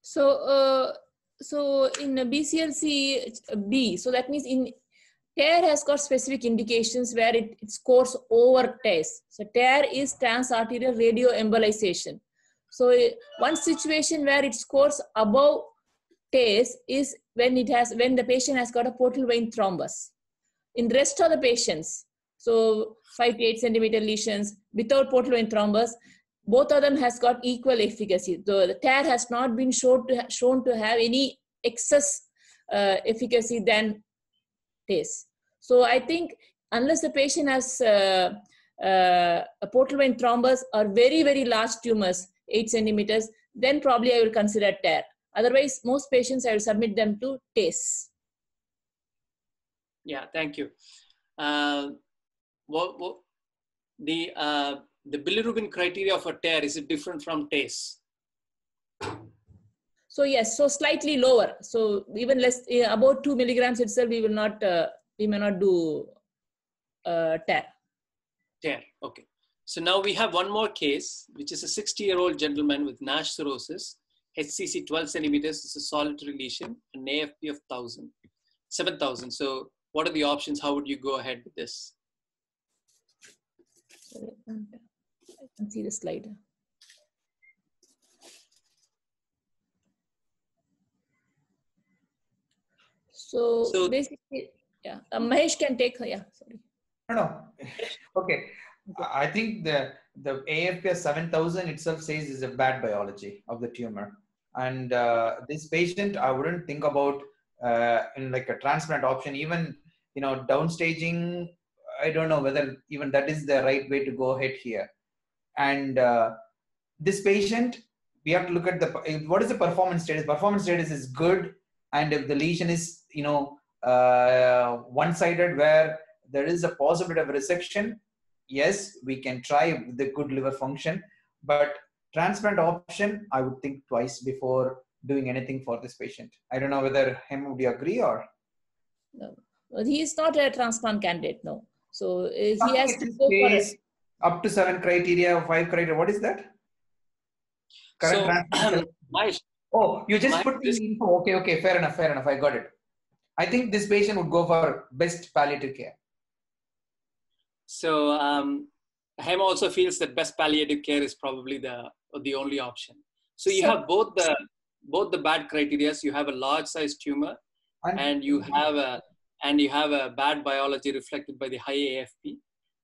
Speaker 6: So so in BCLC B, so that means in TARE has got specific indications where it, it scores over TACE. So TARE is transarterial radioembolization. So one situation where it scores above TACE is when it has when the patient has got a portal vein thrombus. In the rest of the patients, so five to eight centimeter lesions without portal vein thrombus, both of them has got equal efficacy. So the TARE has not been shown to shown to have any excess uh, efficacy than TACE. So I think unless the patient has uh, uh, a portal vein thrombus or very very large tumors, 8 centimeters, then probably I will consider TARE. Otherwise, most patients I will submit them to TACE.
Speaker 1: Yeah, thank you. Uh, what, what, the, uh, the bilirubin criteria for TARE, is it different from TACE?
Speaker 6: So yes, so slightly lower. So even less, about 2 milligrams itself, we will not, uh, we may not do uh, TARE.
Speaker 1: TARE, okay. So now we have one more case, which is a 60 year old gentleman with NASH cirrhosis, HCC 12 centimeters, it's a solitary lesion, an AFP of 1000, 7000. So what are the options? How would you go ahead with this?
Speaker 6: I can see the slide. So, so basically, yeah, uh, Mahesh can take, her. yeah, sorry.
Speaker 5: No, no. okay. I think the the AFP 7000 itself says is a bad biology of the tumor. And uh, this patient, I wouldn't think about uh, in like a transplant option, even, you know, downstaging. I don't know whether even that is the right way to go ahead here. And uh, this patient, we have to look at the, what is the performance status? Performance status is good. And if the lesion is, you know, uh, one-sided where there is a possibility of resection, yes, we can try the good liver function, but transplant option, I would think twice before doing anything for this patient. I don't know whether him would you agree or?
Speaker 6: No, he is not a transplant candidate. No, so uh, he has to go for it.
Speaker 5: Up to seven criteria, five criteria. What is that?
Speaker 1: Current so,
Speaker 5: my, oh, you just put the info. Okay, okay, fair enough, fair enough. I got it. I think this patient would go for best palliative care.
Speaker 1: So um, Hema also feels that best palliative care is probably the the only option. So you
Speaker 6: So-
Speaker 1: have both the both the bad criteria. You have a large size tumor,
Speaker 5: And,
Speaker 1: and you have a and you have a bad biology reflected by the high AFP.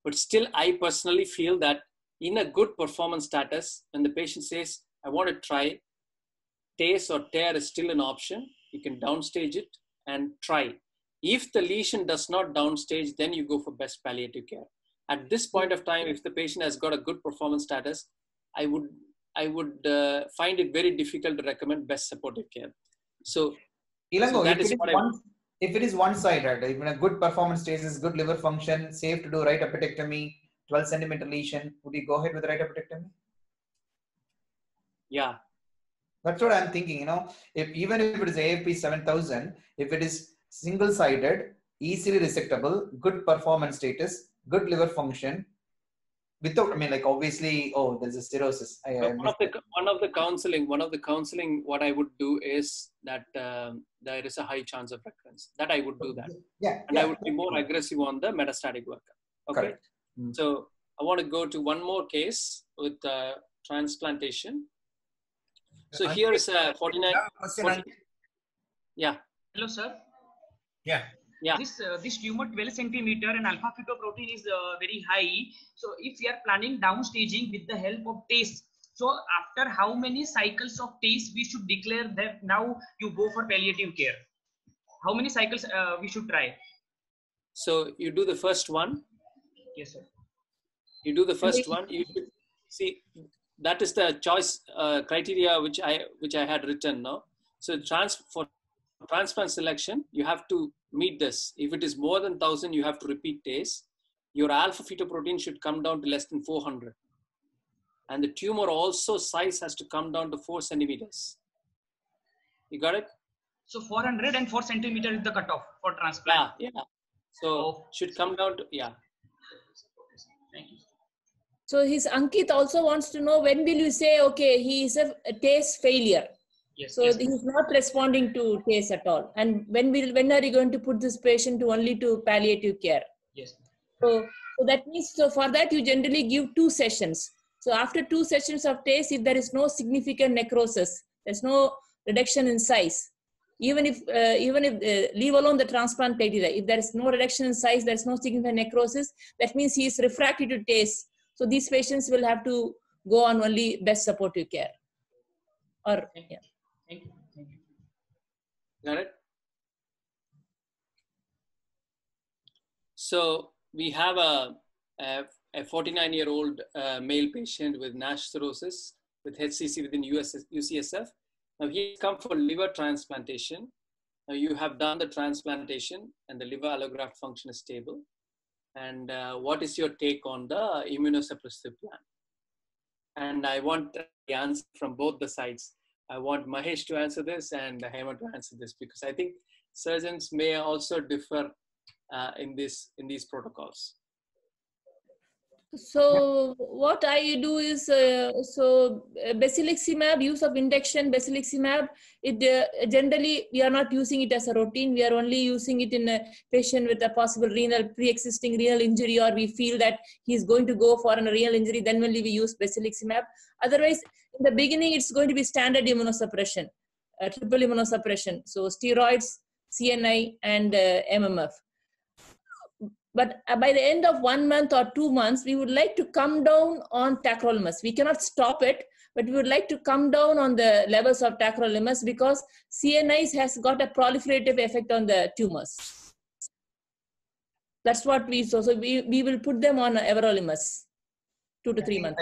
Speaker 1: But still, I personally feel that in a good performance status, when the patient says, "I want to try," TACE or TARE is still an option. You can downstage it and try. If the lesion does not downstage, then you go for best palliative care. At this point of time, if the patient has got a good performance status, I would I would uh, find it very difficult to recommend best supportive care. So
Speaker 5: Ilango,
Speaker 1: So that
Speaker 5: if,
Speaker 1: is
Speaker 5: it is
Speaker 1: I-
Speaker 5: one, if it is one sided, even a good performance status, good liver function, safe to do right hepatectomy, 12 centimeter lesion, would you go ahead with right hepatectomy?
Speaker 1: yeah,
Speaker 5: That's what I'm thinking. You know, if even if it is AFP 7000, if it is single sided, easily resectable, good performance status, good liver function, without, I mean, like obviously, oh, there's a cirrhosis. I, I
Speaker 1: one of the one of the counseling one of the counseling what I would do is that um, there is a high chance of recurrence. That I would do that,
Speaker 5: yeah,
Speaker 1: and
Speaker 5: yeah,
Speaker 1: I would be more aggressive on the metastatic workup. Okay.
Speaker 5: Correct. Mm.
Speaker 1: So I want to go to one more case with uh, transplantation. So here is a 49.
Speaker 2: I have a question,
Speaker 1: 40 yeah,
Speaker 3: Hello, sir.
Speaker 2: Yeah.
Speaker 1: Yeah.
Speaker 3: This uh, this tumor 12 centimeter and alpha fetoprotein is uh, very high. So if we are planning downstaging with the help of TACE so after how many cycles of TACE we should declare that now you go for palliative care? How many cycles uh, we should try?
Speaker 1: so you do the first one.
Speaker 3: Yes, sir.
Speaker 1: You do the first one. You see that is the choice uh, criteria which I which I had written. No, so trans for transplant selection you have to meet this. If it is more than thousand, you have to repeat TACE. Your alpha fetoprotein should come down to less than 400, and the tumor also size has to come down to four centimeters. You got it?
Speaker 3: So 404 centimeter is the cutoff for transplant.
Speaker 1: Yeah, yeah. So oh. should come down to yeah.
Speaker 3: Thank you.
Speaker 6: So his Ankit also wants to know when will you say, okay, he is a, a TACE failure.
Speaker 3: Yes.
Speaker 6: So
Speaker 3: yes.
Speaker 6: he's not responding to TACE at all. And when will when are you going to put this patient to only to palliative care?
Speaker 3: yes.
Speaker 6: So, so that means so for that you generally give two sessions. So after two sessions of TACE, if there is no significant necrosis, there's no reduction in size. Even if uh, even if uh, leave alone the transplant criteria, if there is no reduction in size, there is no significant necrosis. That means he is refractory to TACE. So these patients will have to go on only best supportive care. Or yeah.
Speaker 3: Thank you. Thank you.
Speaker 1: Got it? So we have a, a, 49 year old uh, male patient with NASH cirrhosis with HCC within US, UCSF. Now he's come for liver transplantation. Now you have done the transplantation and the liver allograft function is stable. And uh, what is your take on the immunosuppressive plan? And I want the answer from both the sides. I want Mahesh to answer this and Hema to answer this because I think surgeons may also differ uh, in this in these protocols.
Speaker 6: So what I do is uh, so uh, basiliximab use of induction basiliximab it uh, generally we are not using it as a routine. We are only using it in a patient with a possible renal pre-existing renal injury or we feel that he is going to go for a renal injury then only we use basiliximab. Otherwise in the beginning it's going to be standard immunosuppression uh, triple immunosuppression. So steroids CNI and uh, MMF but uh, by the end of one month or two months, we would like to come down on tacrolimus. We cannot stop it, but we would like to come down on the levels of tacrolimus because CNIs has got a proliferative effect on the tumors. That's what we so, so we, we will put them on everolimus, two to three months.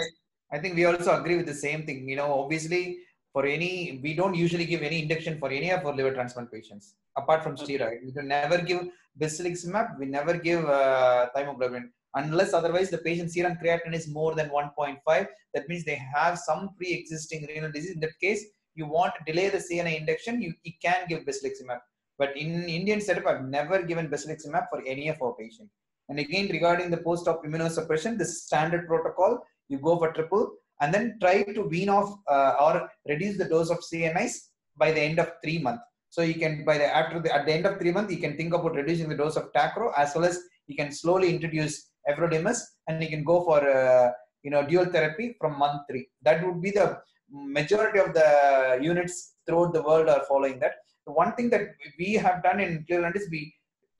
Speaker 5: I, I think we also agree with the same thing. You know, obviously, for any, we don't usually give any induction for any of our liver transplant patients apart from steroid. We can never give basiliximab. We never give uh, thymoglobulin unless otherwise the patient's serum creatinine is more than 1.5. That means they have some pre-existing renal disease. In that case, you want to delay the CNI induction, you, you can give basiliximab. But in Indian setup, I've never given basiliximab for any of our patients. And again, regarding the post-op immunosuppression, this standard protocol. You go for triple and then try to wean off uh, or reduce the dose of CNIs by the end of three months. So you can by the after the at the end of three months, you can think about reducing the dose of tacro as well as you can slowly introduce everolimus and you can go for uh, you know dual therapy from month three. That would be the majority of the units throughout the world are following that. The one thing that we have done in Cleveland is we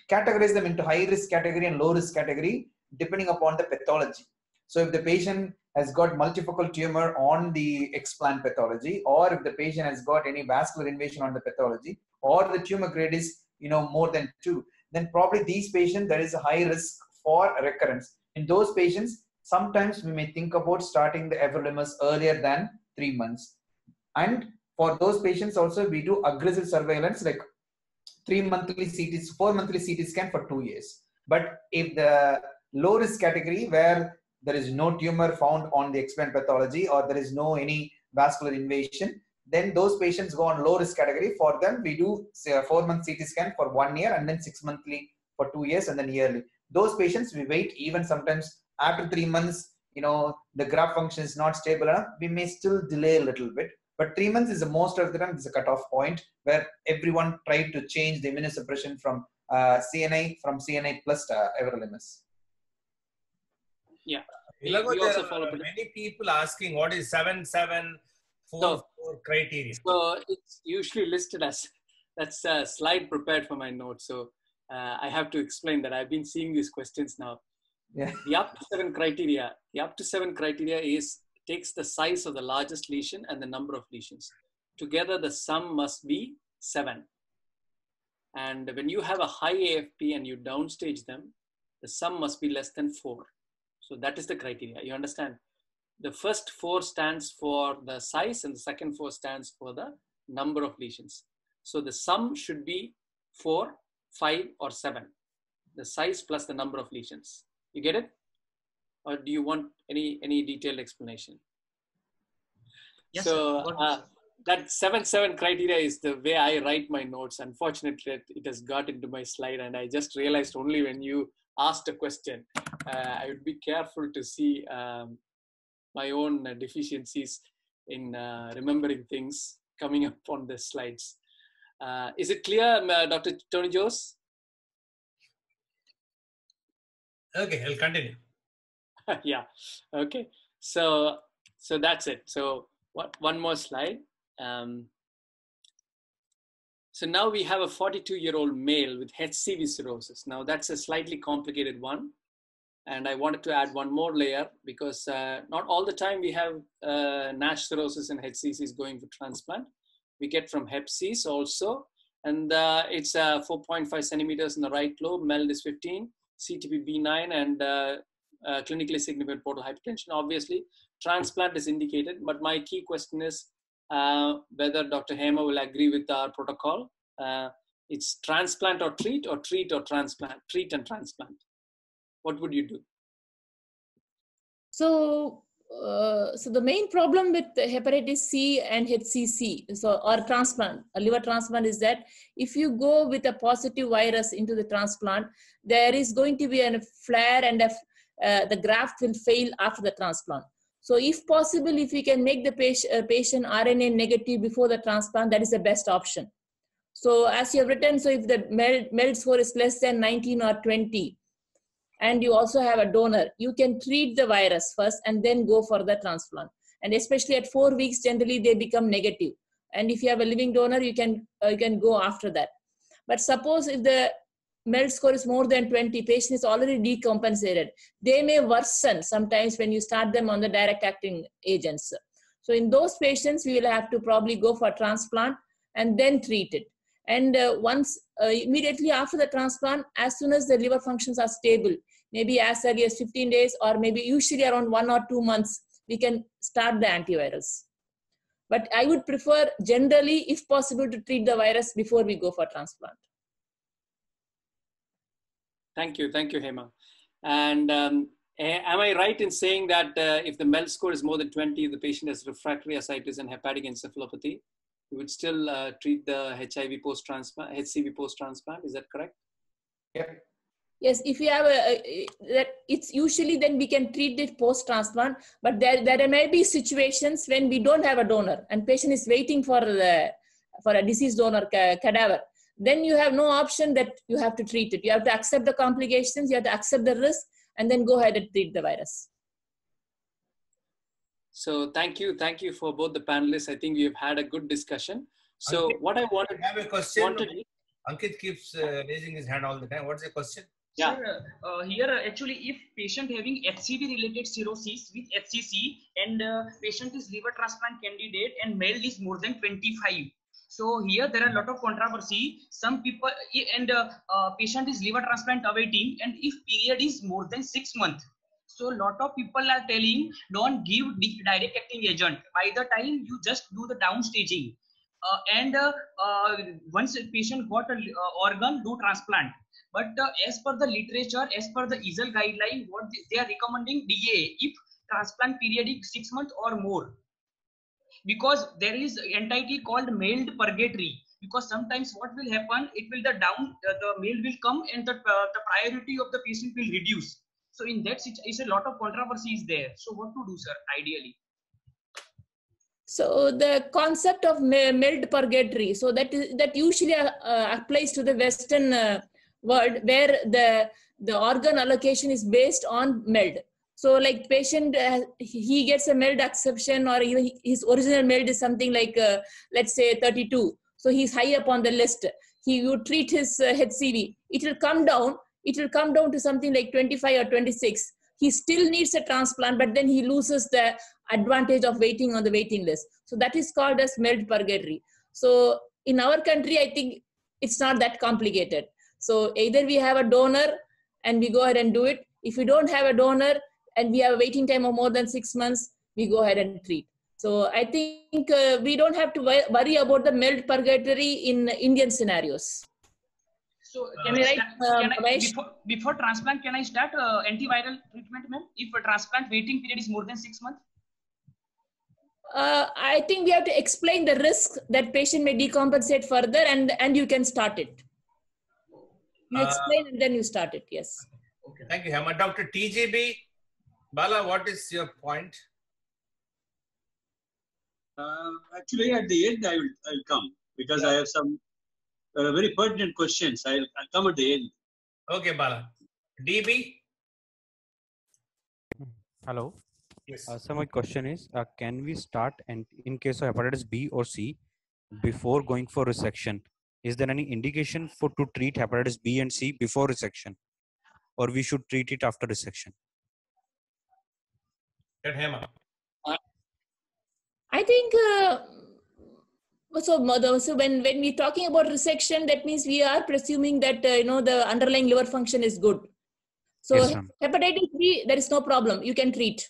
Speaker 5: categorize them into high risk category and low risk category depending upon the pathology. So if the patient has got multifocal tumor on the explant pathology, or if the patient has got any vascular invasion on the pathology, or the tumor grade is you know more than two, then probably these patients there is a high risk for recurrence. In those patients, sometimes we may think about starting the everolimus earlier than three months. And for those patients also, we do aggressive surveillance like three monthly CT, four monthly CT scan for two years. But if the low risk category where there is no tumor found on the explant pathology or there is no any vascular invasion, then those patients go on low risk category. For them, we do say a four month CT scan for one year and then six monthly for two years and then yearly. Those patients we wait even sometimes after three months, you know, the graft function is not stable enough, we may still delay a little bit. But three months is the most of the time is a cutoff point where everyone tried to change the immunosuppression from uh, CNI from CNI plus to everolimus.
Speaker 1: Yeah. We,
Speaker 2: Ilango,
Speaker 1: we also follow.
Speaker 2: many people asking what is seven seven four
Speaker 1: So-
Speaker 2: four criteria.
Speaker 1: So it's usually listed as that's a slide prepared for my notes. So uh, I have to explain that I've been seeing these questions now.
Speaker 5: Yeah.
Speaker 1: The up to seven criteria. The up to seven criteria is takes the size of the largest lesion and the number of lesions. Together, the sum must be seven. And when you have a high AFP and you downstage them, the sum must be less than four. So that is the criteria. You understand? The first four stands for the size, and the second four stands for the number of lesions. So the sum should be four, five, or seven. The size plus the number of lesions. You get it? Or do you want any any detailed explanation?
Speaker 3: Yes,
Speaker 1: so uh, that seven seven criteria is the way I write my notes. Unfortunately, it, it has got into my slide, and I just realized only when you asked a question. Uh, I would be careful to see um, my own uh, deficiencies in uh, remembering things coming up on the slides. Uh, is it clear, um, uh, Dr. Tony Jose?
Speaker 2: Okay, I'll continue.
Speaker 1: yeah. Okay. So so that's it. So what one more slide. Um, so now we have a 42 year old male with HCV cirrhosis. Now that's a slightly complicated one. And I wanted to add one more layer because uh, not all the time we have uh, NASH cirrhosis and HCCs going for transplant. We get from Hep Cs also. And uh, it's uh, 4.5 centimeters in the right lobe, MELD is 15, CTP B9, and uh, uh, clinically significant portal hypertension. Obviously, transplant is indicated, but my key question is whether Dr. Hema will agree with our protocol. It's transplant or treat, or treat or transplant, treat and transplant. What would you do?
Speaker 6: So, uh, so the main problem with hepatitis C and HCC, so or transplant, a liver transplant, is that if you go with a positive virus into the transplant, there is going to be a flare and a, uh, the graft will fail after the transplant. So, if possible, if we can make the patient, uh, patient RNA negative before the transplant, that is the best option. So, as you have written, so if the MELD, MELD score is less than 19 or 20, and you also have a donor, you can treat the virus first and then go for the transplant. And especially at four weeks, generally they become negative. And if you have a living donor, you can uh, you can go after that. But suppose if the MELD score is more than 20, patient is already decompensated. They may worsen sometimes when you start them on the direct acting agents. So in those patients, we will have to probably go for transplant and then treat it. And uh, once uh, immediately after the transplant, as soon as the liver functions are stable, maybe as early as 15 days or maybe usually around one or two months, we can start the antivirals. But I would prefer generally, if possible, to treat the virus before we go for transplant.
Speaker 1: Thank you, thank you, Hema. And um, am I right in saying that uh, if the MELD score is more than 20, the patient has refractory ascites and hepatic encephalopathy, you would still uh, treat the HIV post-transplant, HCV post-transplant? Is that correct?
Speaker 5: Yep.
Speaker 6: Yes, if you have a, a that it's usually then we can treat it post transplant, but there there may be situations when we don't have a donor and patient is waiting for the for a deceased donor ca- cadaver, then you have no option that you have to treat it. You have to accept the complications, you have to accept the risk, and then go ahead and treat the virus.
Speaker 1: So thank you, thank you for both the panelists. I think we've had a good discussion. So
Speaker 2: Ankit,
Speaker 1: what I wanted,
Speaker 2: I have a question.
Speaker 1: wanted
Speaker 2: Ankit keeps uh, raising his hand all the time. What's the question?
Speaker 1: Yeah.
Speaker 3: Sir, uh, here uh, actually if patient having HCV related cirrhosis with HCC and uh, patient is liver transplant candidate and MELD is more than 25. So here there are a lot of controversy. Some people and uh, uh, patient is liver transplant awaiting and if period is more than six months. So a lot of people are telling don't give di- direct acting agent. By the time you just do the down staging. Uh, and uh, uh, once a patient got an organ, do transplant. But uh, as per the literature, as per the EASL guideline, what they, are recommending DA if transplant period is six months or more. Because there is entity called MELD purgatory. Because sometimes what will happen, it will the down uh, the MELD will come and the uh, the priority of the patient will reduce. So in that situation, a lot of controversy is there. So what to do, sir? Ideally.
Speaker 6: So the concept of MELD purgatory, so that that usually uh, uh, applies to the Western uh, world where the the organ allocation is based on MELD. So like patient, uh, he gets a MELD exception or even his original MELD is something like, uh, let's say 32. So he's high up on the list. He would treat his uh, HCV. It will come down. It will come down to something like 25 or 26. He still needs a transplant, but then he loses the advantage of waiting on the waiting list. So that is called as MELD purgatory. So in our country, I think it's not that complicated. So either we have a donor and we go ahead and do it. If we don't have a donor and we have a waiting time of more than six months, we go ahead and treat. So I think uh, we don't have to worry about the MELD purgatory in Indian scenarios.
Speaker 3: So can
Speaker 6: I
Speaker 3: I,
Speaker 6: right, uh,
Speaker 3: can I before, before transplant, can I start uh, antiviral treatment, ma'am? If a transplant waiting period is more than six months?
Speaker 6: Uh, I think we have to explain the risk that patient may decompensate further and, and you can start it. You
Speaker 2: Uh,
Speaker 6: explain and then you start it, yes. Okay.
Speaker 2: Thank you, Hema. Dr. TJB, Bala, what is your point?
Speaker 11: Uh, actually, at the end, I will I'll come because I have some uh, very pertinent questions. I'll, I'll come at the end.
Speaker 2: Okay, Bala. DB?
Speaker 9: Hello.
Speaker 2: Yes.
Speaker 9: Uh, so my question is, uh, can we start and in case of hepatitis B or C before going for resection? Is there any indication for to treat hepatitis B and C before resection, or we should treat it after resection?
Speaker 2: Get Hema.
Speaker 6: I think uh, so. mother- So when when we're talking about resection, that means we are presuming that uh, you know the underlying liver function is good. So
Speaker 9: Yes,
Speaker 6: hepatitis B, there is no problem. You can treat.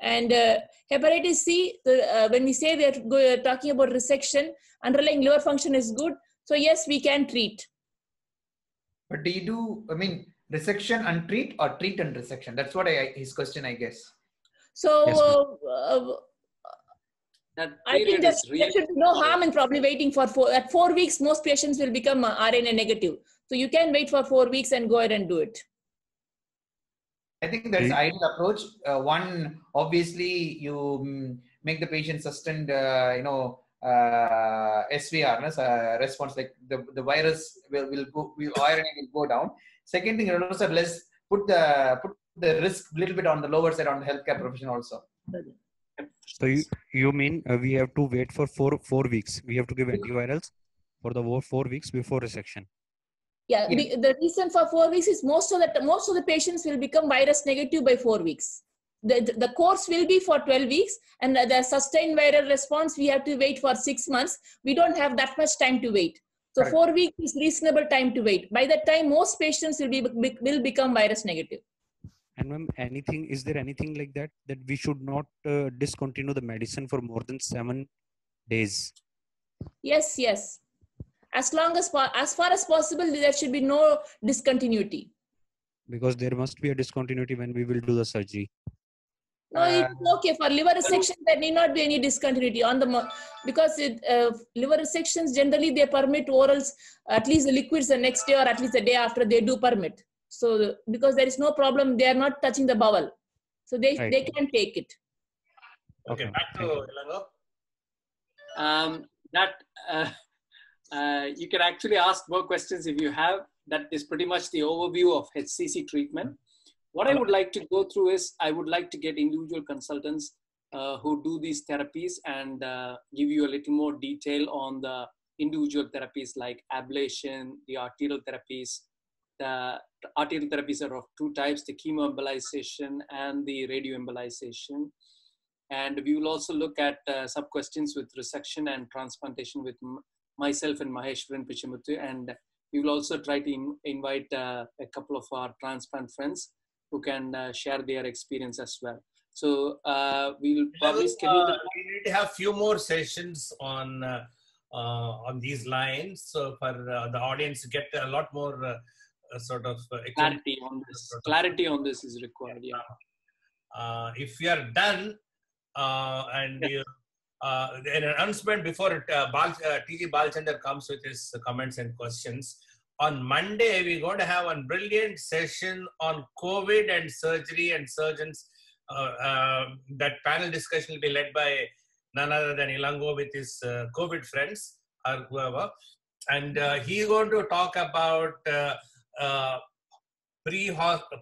Speaker 6: And uh, hepatitis C, uh, when we say we are go- talking about resection, underlying liver function is good. So yes, we can treat.
Speaker 5: But do you do, I mean, resection and treat or treat and resection? That's what I, his question, I guess.
Speaker 6: So
Speaker 9: Yes,
Speaker 6: uh, uh,
Speaker 1: that
Speaker 6: I think
Speaker 1: period
Speaker 6: that
Speaker 1: is
Speaker 6: there should be no harm in probably waiting for four. At four weeks, most patients will become uh, RNA negative. So you can wait for four weeks and go ahead and do it.
Speaker 5: I think that's
Speaker 9: Mm.
Speaker 5: ideal approach. Uh, one, obviously, you mm, make the patient sustain, uh, you know, uh, SVR, uh, response, like the, the virus will, will go, will, RNA will go down. Second thing, you also less put the put the risk a little bit on the lower side on the healthcare profession also.
Speaker 9: So you you mean uh, we have to wait for four four weeks? We have to give antivirals for the wo- four weeks before resection.
Speaker 6: Yeah,
Speaker 5: Yeah.
Speaker 6: The, the reason for four weeks is most of the most of the patients will become virus negative by four weeks. The, the, the course will be for 12 weeks and the, the sustained viral response we have to wait for six months. We don't have that much time to wait. So
Speaker 5: Correct.
Speaker 6: four weeks is reasonable time to wait. By that time, most patients will be will become virus negative.
Speaker 9: And ma'am, anything is there anything like that that we should not uh, discontinue the medicine for more than seven days?
Speaker 6: Yes, yes. As long as as far as possible, there should be no discontinuity.
Speaker 9: Because there must be a discontinuity when we will do the surgery.
Speaker 6: No, it's okay for liver resection. There need not be any discontinuity on the because it, uh, liver resections generally they permit orals at least the liquids the next day or at least the day after they do permit. So because there is no problem, they are not touching the bowel, so they
Speaker 9: Right.
Speaker 6: they can take it.
Speaker 2: Okay,
Speaker 9: Okay,
Speaker 2: back to
Speaker 9: thank you.
Speaker 1: Um, that uh, uh, you can actually ask more questions if you have. That is pretty much the overview of HCC treatment. What I would like to go through is I would like to get individual consultants uh, who do these therapies and uh, give you a little more detail on the individual therapies like ablation, the arterial therapies. The, the arterial therapies are of two types, the chemoembolization and the radioembolization. And we will also look at uh, sub questions with resection and transplantation with myself and Maheswaran Pichamuthu. And we will also try to in- invite uh, a couple of our transplant friends who can uh, share their experience as well. So uh, we'll probably schedule.
Speaker 2: Uh,
Speaker 1: the-
Speaker 2: we need to have few more sessions on uh, uh, on these lines, so for uh, the audience to get a lot more uh, sort of uh,
Speaker 1: clarity on this. Clarity on this is required. Yeah.
Speaker 2: uh, if we are done uh, and you, uh, an announcement before it, uh, Bal, uh, TG Balchandar comes with his comments and questions. On Monday, we're going to have a brilliant session on COVID and surgery and surgeons. Uh, uh, that panel discussion will be led by none other than Ilango with his uh, COVID friends or whoever. And uh, he's going to talk about pre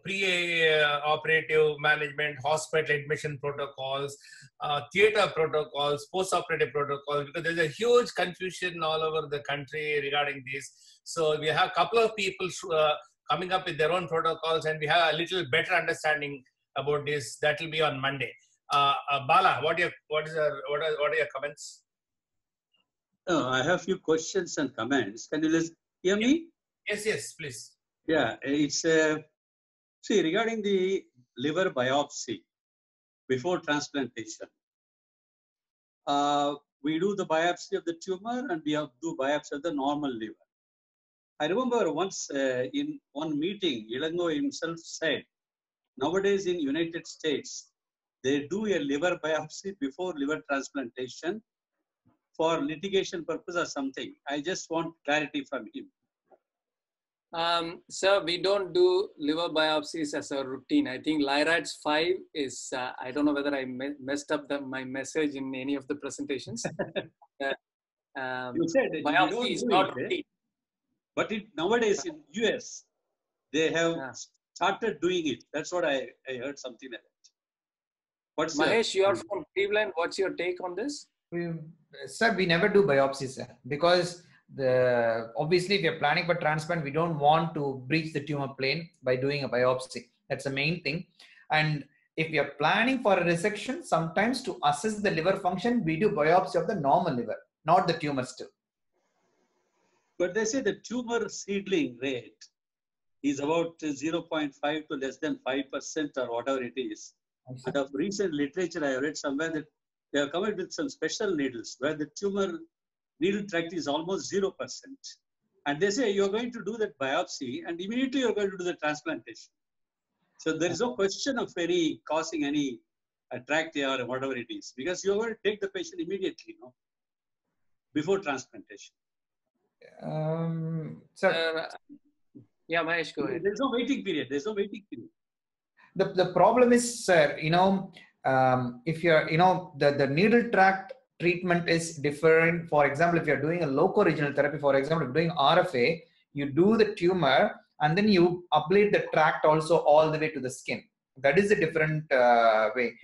Speaker 2: pre uh, operative management, hospital admission protocols, uh, theater protocols, post operative protocols, because there's a huge confusion all over the country regarding this. So we have a couple of people uh, coming up with their own protocols, and we have a little better understanding about this. That will be on Monday. Uh, uh, Bala, what are your what is your, what are what are your comments?
Speaker 11: No, I have few questions and comments. Can you listen, hear me?
Speaker 2: Yes, yes, please.
Speaker 11: Yeah, it's uh, see regarding the liver biopsy before transplantation. Uh, we do the biopsy of the tumor and we have do biopsy of the normal liver. I remember once uh, in one meeting, Ilango himself said, nowadays in United States, they do a liver biopsy before liver transplantation for litigation purpose or something. I just want clarity from him.
Speaker 1: Um, sir, we don't do liver biopsies as a routine. I think LI-RADS 5 is, uh, I don't know whether I me- messed up the, my message in any of the presentations. uh, um,
Speaker 11: You said that
Speaker 1: biopsy
Speaker 11: don't
Speaker 1: is
Speaker 11: do
Speaker 1: not
Speaker 11: it, eh?
Speaker 1: routine.
Speaker 11: But it, nowadays in US, they have started doing it. That's what I, I heard something like that. What's your-
Speaker 1: Mahesh, you are from Cleveland. What's your take on this?
Speaker 5: We, sir, we never do biopsies sir, because the obviously if you're planning for transplant, we don't want to breach the tumor plane by doing a biopsy. That's the main thing. And if you're planning for a resection, sometimes to assess the liver function, we do biopsy of the normal liver, not the tumor still.
Speaker 11: But they say the tumor seedling rate is about 0.5 to less than 5% or whatever it is. And of recent literature, I have read somewhere that they have come up with some special needles where the tumor needle tract is almost 0%. And they say you're going to do that biopsy and immediately you're going to do the transplantation. So there is no question of any causing any attractia or whatever it is because you're going to take the patient immediately, no? Before transplantation.
Speaker 5: Um, sir,
Speaker 1: Uh, yeah, Mahesh, go ahead.
Speaker 11: There's no waiting period. There's no waiting period.
Speaker 5: the, the problem is sir you know um, if you're you know the, the needle tract treatment is different. For example if you're doing a local regional therapy for example if you're doing rfa you do the tumor and then you ablate the tract also all the way to the skin. That is a different uh, way.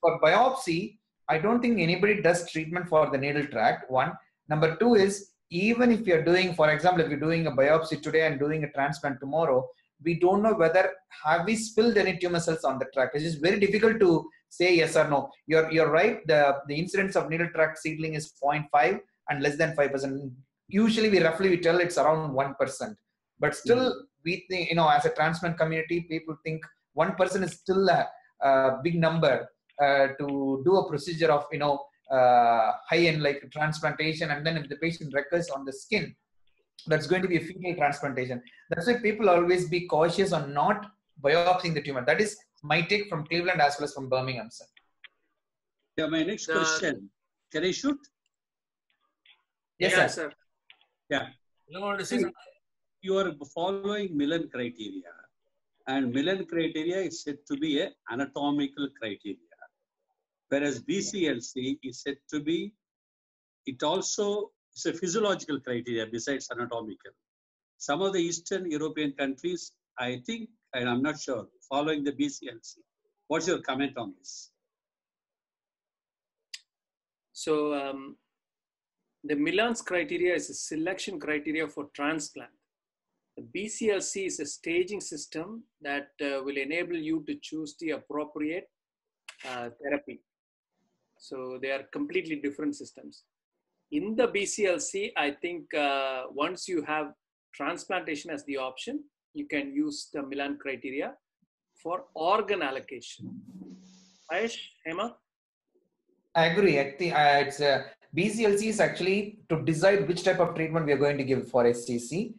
Speaker 5: For biopsy i don't think anybody does treatment for the needle tract one. Number two is even if you're doing for example if you're doing a biopsy today and doing a transplant tomorrow we don't know whether have we spilled any tumor cells on the tract. It's just very difficult to say yes or no. You're you're right. The the incidence of needle tract seedling is 0.5 and less than 5%. Usually we roughly we tell it's around 1%. But still we think, you know, as a transplant community, people think 1% is still a, a big number uh, to do a procedure of, you know, uh, high end like transplantation. And then if the patient recurs on the skin, that's going to be a fetal transplantation. That's why people always be cautious on not biopsying the tumor. That is my take from Cleveland as well as from Birmingham, sir.
Speaker 11: Yeah, my next
Speaker 1: Uh,
Speaker 11: question. Can I shoot?
Speaker 5: Yes,
Speaker 1: yeah,
Speaker 5: sir.
Speaker 1: sir.
Speaker 11: Yeah.
Speaker 2: You want to say
Speaker 11: See, you are following Milan criteria, and Milan criteria is said to be a anatomical criteria, whereas BCLC is said to be. It also is a physiological criteria besides anatomical. Some of the Eastern European countries, I think, and I'm not sure, following the BCLC. What's your comment on this?
Speaker 1: So um, the Milan's criteria is a selection criteria for transplant. The BCLC is a staging system that uh, will enable you to choose the appropriate uh, therapy. So they are completely different systems. In the BCLC, I think uh, once you have transplantation as the option, you can use the Milan criteria for organ allocation. Ayesh, Hema?
Speaker 5: I agree. I think uh, it's uh, BCLC is actually to decide which type of treatment we are going to give for HCC.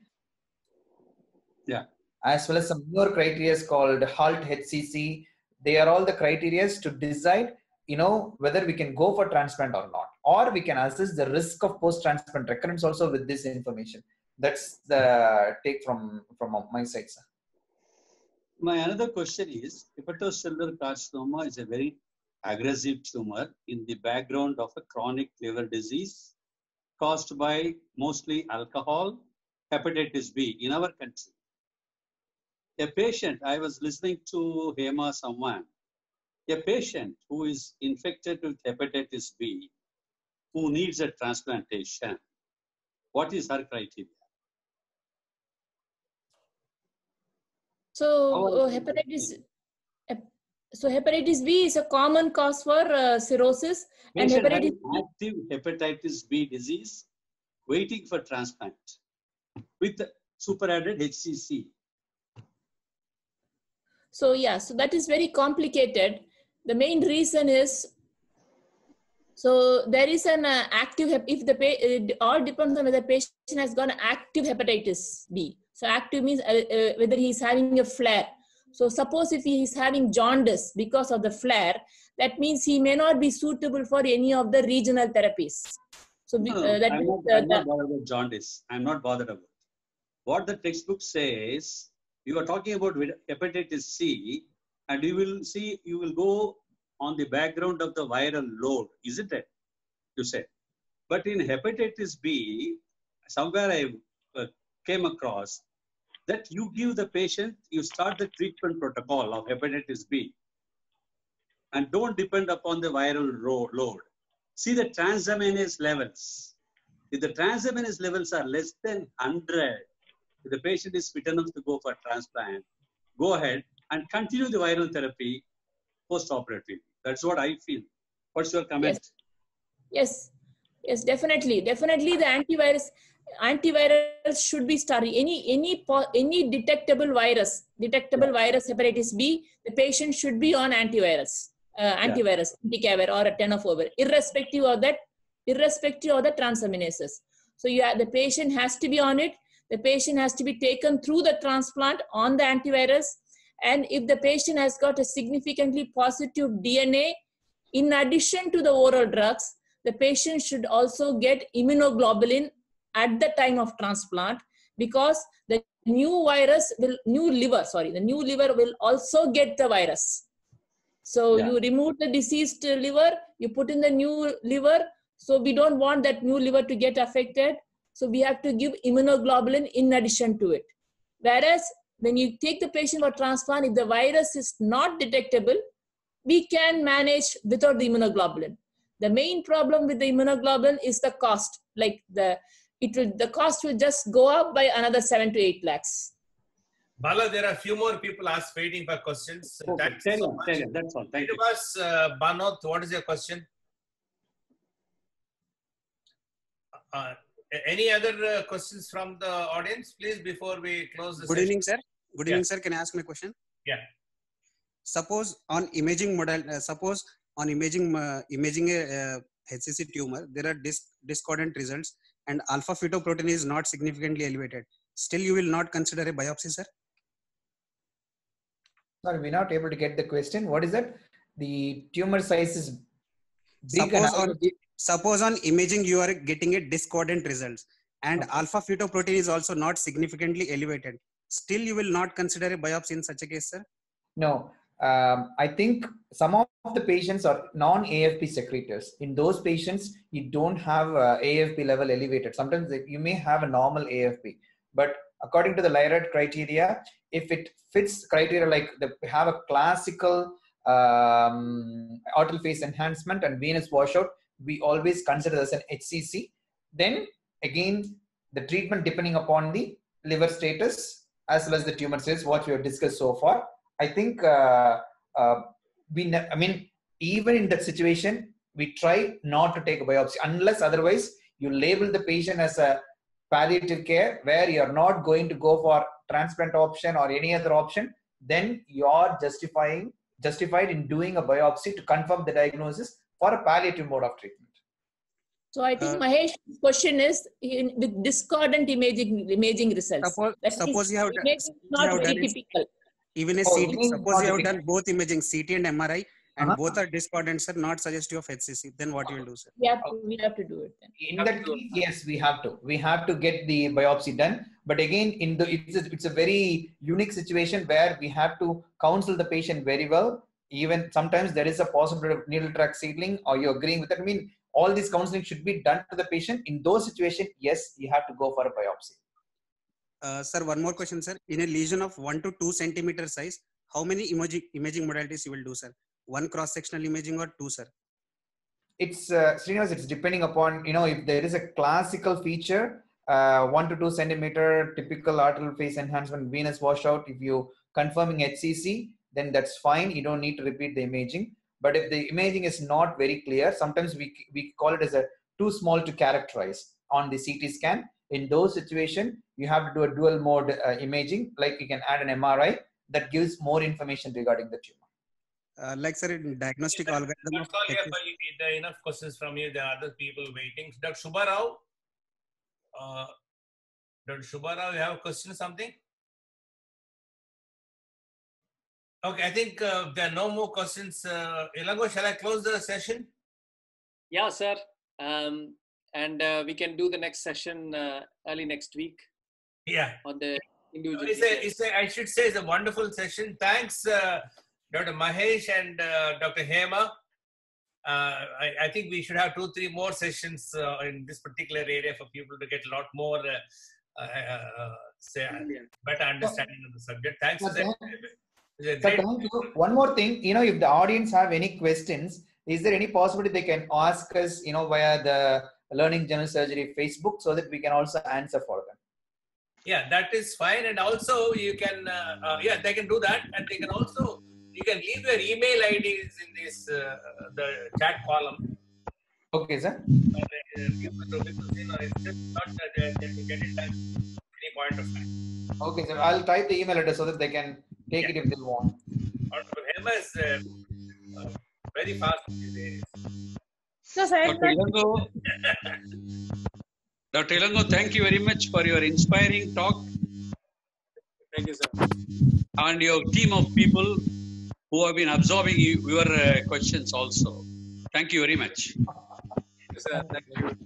Speaker 11: Yeah.
Speaker 5: As well as some newer criteria called HALT HCC. They are all the criteria to decide, you know, whether we can go for transplant or not, or we can assess the risk of post-transplant recurrence also with this information. That's the take from from my side, sir.
Speaker 11: My another question is hepatocellular carcinoma is a very aggressive tumor in the background of a chronic liver disease caused by mostly alcohol, hepatitis B in our country. A patient, I was listening to Hema someone, a patient who is infected with hepatitis B, who needs a transplantation, what is her criteria?
Speaker 6: So uh, hepatitis, so hepatitis B is a common cause for uh, cirrhosis, and hepatitis
Speaker 11: having active hepatitis B disease waiting for transplant with superadded HCC.
Speaker 6: So yeah, so that is very complicated. The main reason is so there is an uh, active if the it all depends on whether the patient has got an active hepatitis B. So active means uh, uh, whether he is having a flare. So suppose if he is having jaundice because of the flare, that means he may not be suitable for any of the regional therapies. So
Speaker 11: No,
Speaker 6: uh, that
Speaker 11: I'm,
Speaker 6: means,
Speaker 11: not, I'm not bothered about jaundice. I'm not bothered about. What the textbook says, you are talking about hepatitis C, and you will see, you will go on the background of the viral load, isn't it? You said. But in hepatitis B, somewhere I uh, came across that you give the patient, you start the treatment protocol of hepatitis B and don't depend upon the viral load. See the transaminase levels. If the transaminase levels are less than 100, if the patient is fit enough to go for transplant, go ahead and continue the viral therapy post-operatively. That's what I feel. What's your comment?
Speaker 6: Yes, yes, definitely, definitely. The antivirus, antivirals should be started. Any any any detectable virus, detectable virus, hepatitis B, the patient should be on antivirus, uh, antivirus, entecavir or a tenofovir, irrespective of that, irrespective of the transaminases. So you have, the patient has to be on it. The patient has to be taken through the transplant on the antivirus. And if the patient has got a significantly positive DNA, in addition to the oral drugs, the patient should also get immunoglobulin at the time of transplant because the new virus will, new liver, sorry, the new liver will also get the virus. So
Speaker 11: Yeah.
Speaker 6: you remove the deceased liver, you put in the new liver. So we don't want that new liver to get affected. So we have to give immunoglobulin in addition to it. Whereas when you take the patient for transplant, if the virus is not detectable, we can manage without the immunoglobulin. The main problem with the immunoglobulin is the cost. Like the it will the cost will just go up by another seven to eight lakhs.
Speaker 2: Bala, there are a few more people asked waiting for questions.
Speaker 11: Okay,
Speaker 2: That's
Speaker 11: tell
Speaker 2: so much.
Speaker 11: tell him. That's all. Thank you.
Speaker 2: Srinivas uh, Banoth, what is your question? Uh, any other uh, questions from the audience, please, before we close the
Speaker 12: Good
Speaker 2: session?
Speaker 12: evening, sir. Good
Speaker 2: Yeah.
Speaker 12: evening, sir. Can I ask my question?
Speaker 2: Yeah.
Speaker 12: Suppose on imaging model, uh, suppose on imaging uh, imaging a uh, HCC tumor, there are dis- discordant results, and alpha fetoprotein is not significantly elevated. Still, you will not consider a biopsy, sir.
Speaker 5: Sorry, we're not able to get the question. What is that? The tumor size is big
Speaker 12: Suppose on suppose on imaging you are getting a discordant results, and alpha fetoprotein is also not significantly elevated. Still, you will not consider a biopsy in such a case, sir.
Speaker 5: No, um, I think some of the patients are non-AFP secretors. In those patients, you don't have uh, AFP level elevated. Sometimes you may have a normal AFP, but according to the LI-RADS criteria, if it fits criteria like the have a classical um, artery phase enhancement and venous washout, we always consider as an HCC. Then again, the treatment depending upon the liver status as well as the tumor status, what we have discussed so far. I think uh, uh, we, ne- I mean, even in that situation, we try not to take a biopsy unless otherwise you label the patient as a palliative care where you're not going to go for transplant option or any other option. Then you're justifying justified in doing a biopsy to confirm the diagnosis for a palliative mode of treatment.
Speaker 6: So I think Mahesh's question is in, with discordant imaging imaging results.
Speaker 12: Suppose, suppose you have, done-
Speaker 6: image is
Speaker 12: you
Speaker 6: not
Speaker 12: have
Speaker 6: very
Speaker 12: done it-
Speaker 6: typical.
Speaker 12: Even a
Speaker 5: Oh,
Speaker 12: CT,
Speaker 5: imaging
Speaker 12: suppose you have done both imaging CT and MRI and
Speaker 5: Uh-huh.
Speaker 12: both are discordant, sir, not suggestive of HCC, then what you will do, sir?
Speaker 6: We have to, we have to do it then.
Speaker 5: in that case, yes, we have to. We have to get the biopsy done. But again, in the it's a, it's a very unique situation where we have to counsel the patient very well. Even sometimes there is a possibility of needle track seedling, or you're agreeing with that. I mean, all this counseling should be done to the patient. In those situations, yes, you have to go for a biopsy.
Speaker 12: Uh, sir, one more question, sir. In a lesion of one to two centimeter size, how many imaging imaging modalities you will do, sir? One cross-sectional imaging or two, sir?
Speaker 5: It's uh, Srinivas, it's depending upon you know if there is a classical feature, uh, one to two centimeter typical arterial phase enhancement venous washout. If you confirming HCC, then that's fine. You don't need to repeat the imaging. But if the imaging is not very clear, sometimes we we call it as a too small to characterize on the CT scan. In those situations, you have to do a dual mode uh, imaging, like you can add an MRI that gives more information regarding the tumor.
Speaker 12: Uh, like, sir, in diagnostic algorithm of
Speaker 2: That's all we have
Speaker 12: HCC
Speaker 2: for you. There are enough questions from you. There are other people waiting. Dr. Subbarao, uh, Dr. Subbarao, you have a question or something? Okay, I think uh, there are no more questions. Uh, Ilango, shall I close the session?
Speaker 1: Yeah, sir. Um, and uh, we can do the next session uh, early next week
Speaker 2: Yeah.
Speaker 1: on the individual.
Speaker 2: It's a, it's a, I should say it's a wonderful session. Thanks, uh, Dr. Mahesh and uh, Dr. Hema. Uh, I, I think we should have two, three more sessions uh, in this particular area for people to get a lot more, uh, uh, uh, say, better understanding of the subject. Thanks.
Speaker 5: Sir,
Speaker 2: It's a-
Speaker 5: thank-
Speaker 2: it's a
Speaker 5: Sir,
Speaker 2: great-
Speaker 5: thank you. One more thing, you know, if the audience have any questions, is there any possibility they can ask us, you know, via the Learning General Surgery Facebook so that we can also answer for them?
Speaker 2: Yeah, that is fine. And also, you can, uh, uh, yeah, they can do that. And they can also, you can leave your email IDs in this, uh, the chat column.
Speaker 5: Okay, sir.
Speaker 2: Uh, because, because, you know, it's just not that they, they can get in touch any point of time.
Speaker 5: Okay, sir. I'll type the email address so that they can take it if they want.
Speaker 2: Hema is uh, uh, very fast these days.
Speaker 6: So, sir,
Speaker 11: Dr. Ilango, Dr. Ilango, thank you very much for your inspiring talk
Speaker 1: Thank you, sir.
Speaker 11: and your team of people who have been absorbing your uh, questions also. Thank you very much.
Speaker 1: Thank you, sir. Thank you.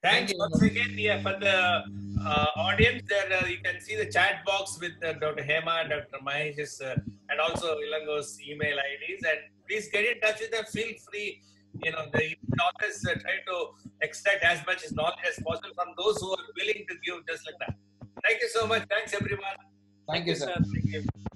Speaker 2: Thanks once again yeah, for the uh, audience. There uh, you can see the chat box with uh, Dr. Hema and Dr. Mahesh's uh, and also Ilango's email IDs. And please get in touch with them. Feel free. You know, the authors uh, try to extract as much as knowledge as possible from those who are willing to give just like that. Thank you so much. Thanks, everyone.
Speaker 5: Thank you, sir.
Speaker 1: Thank you.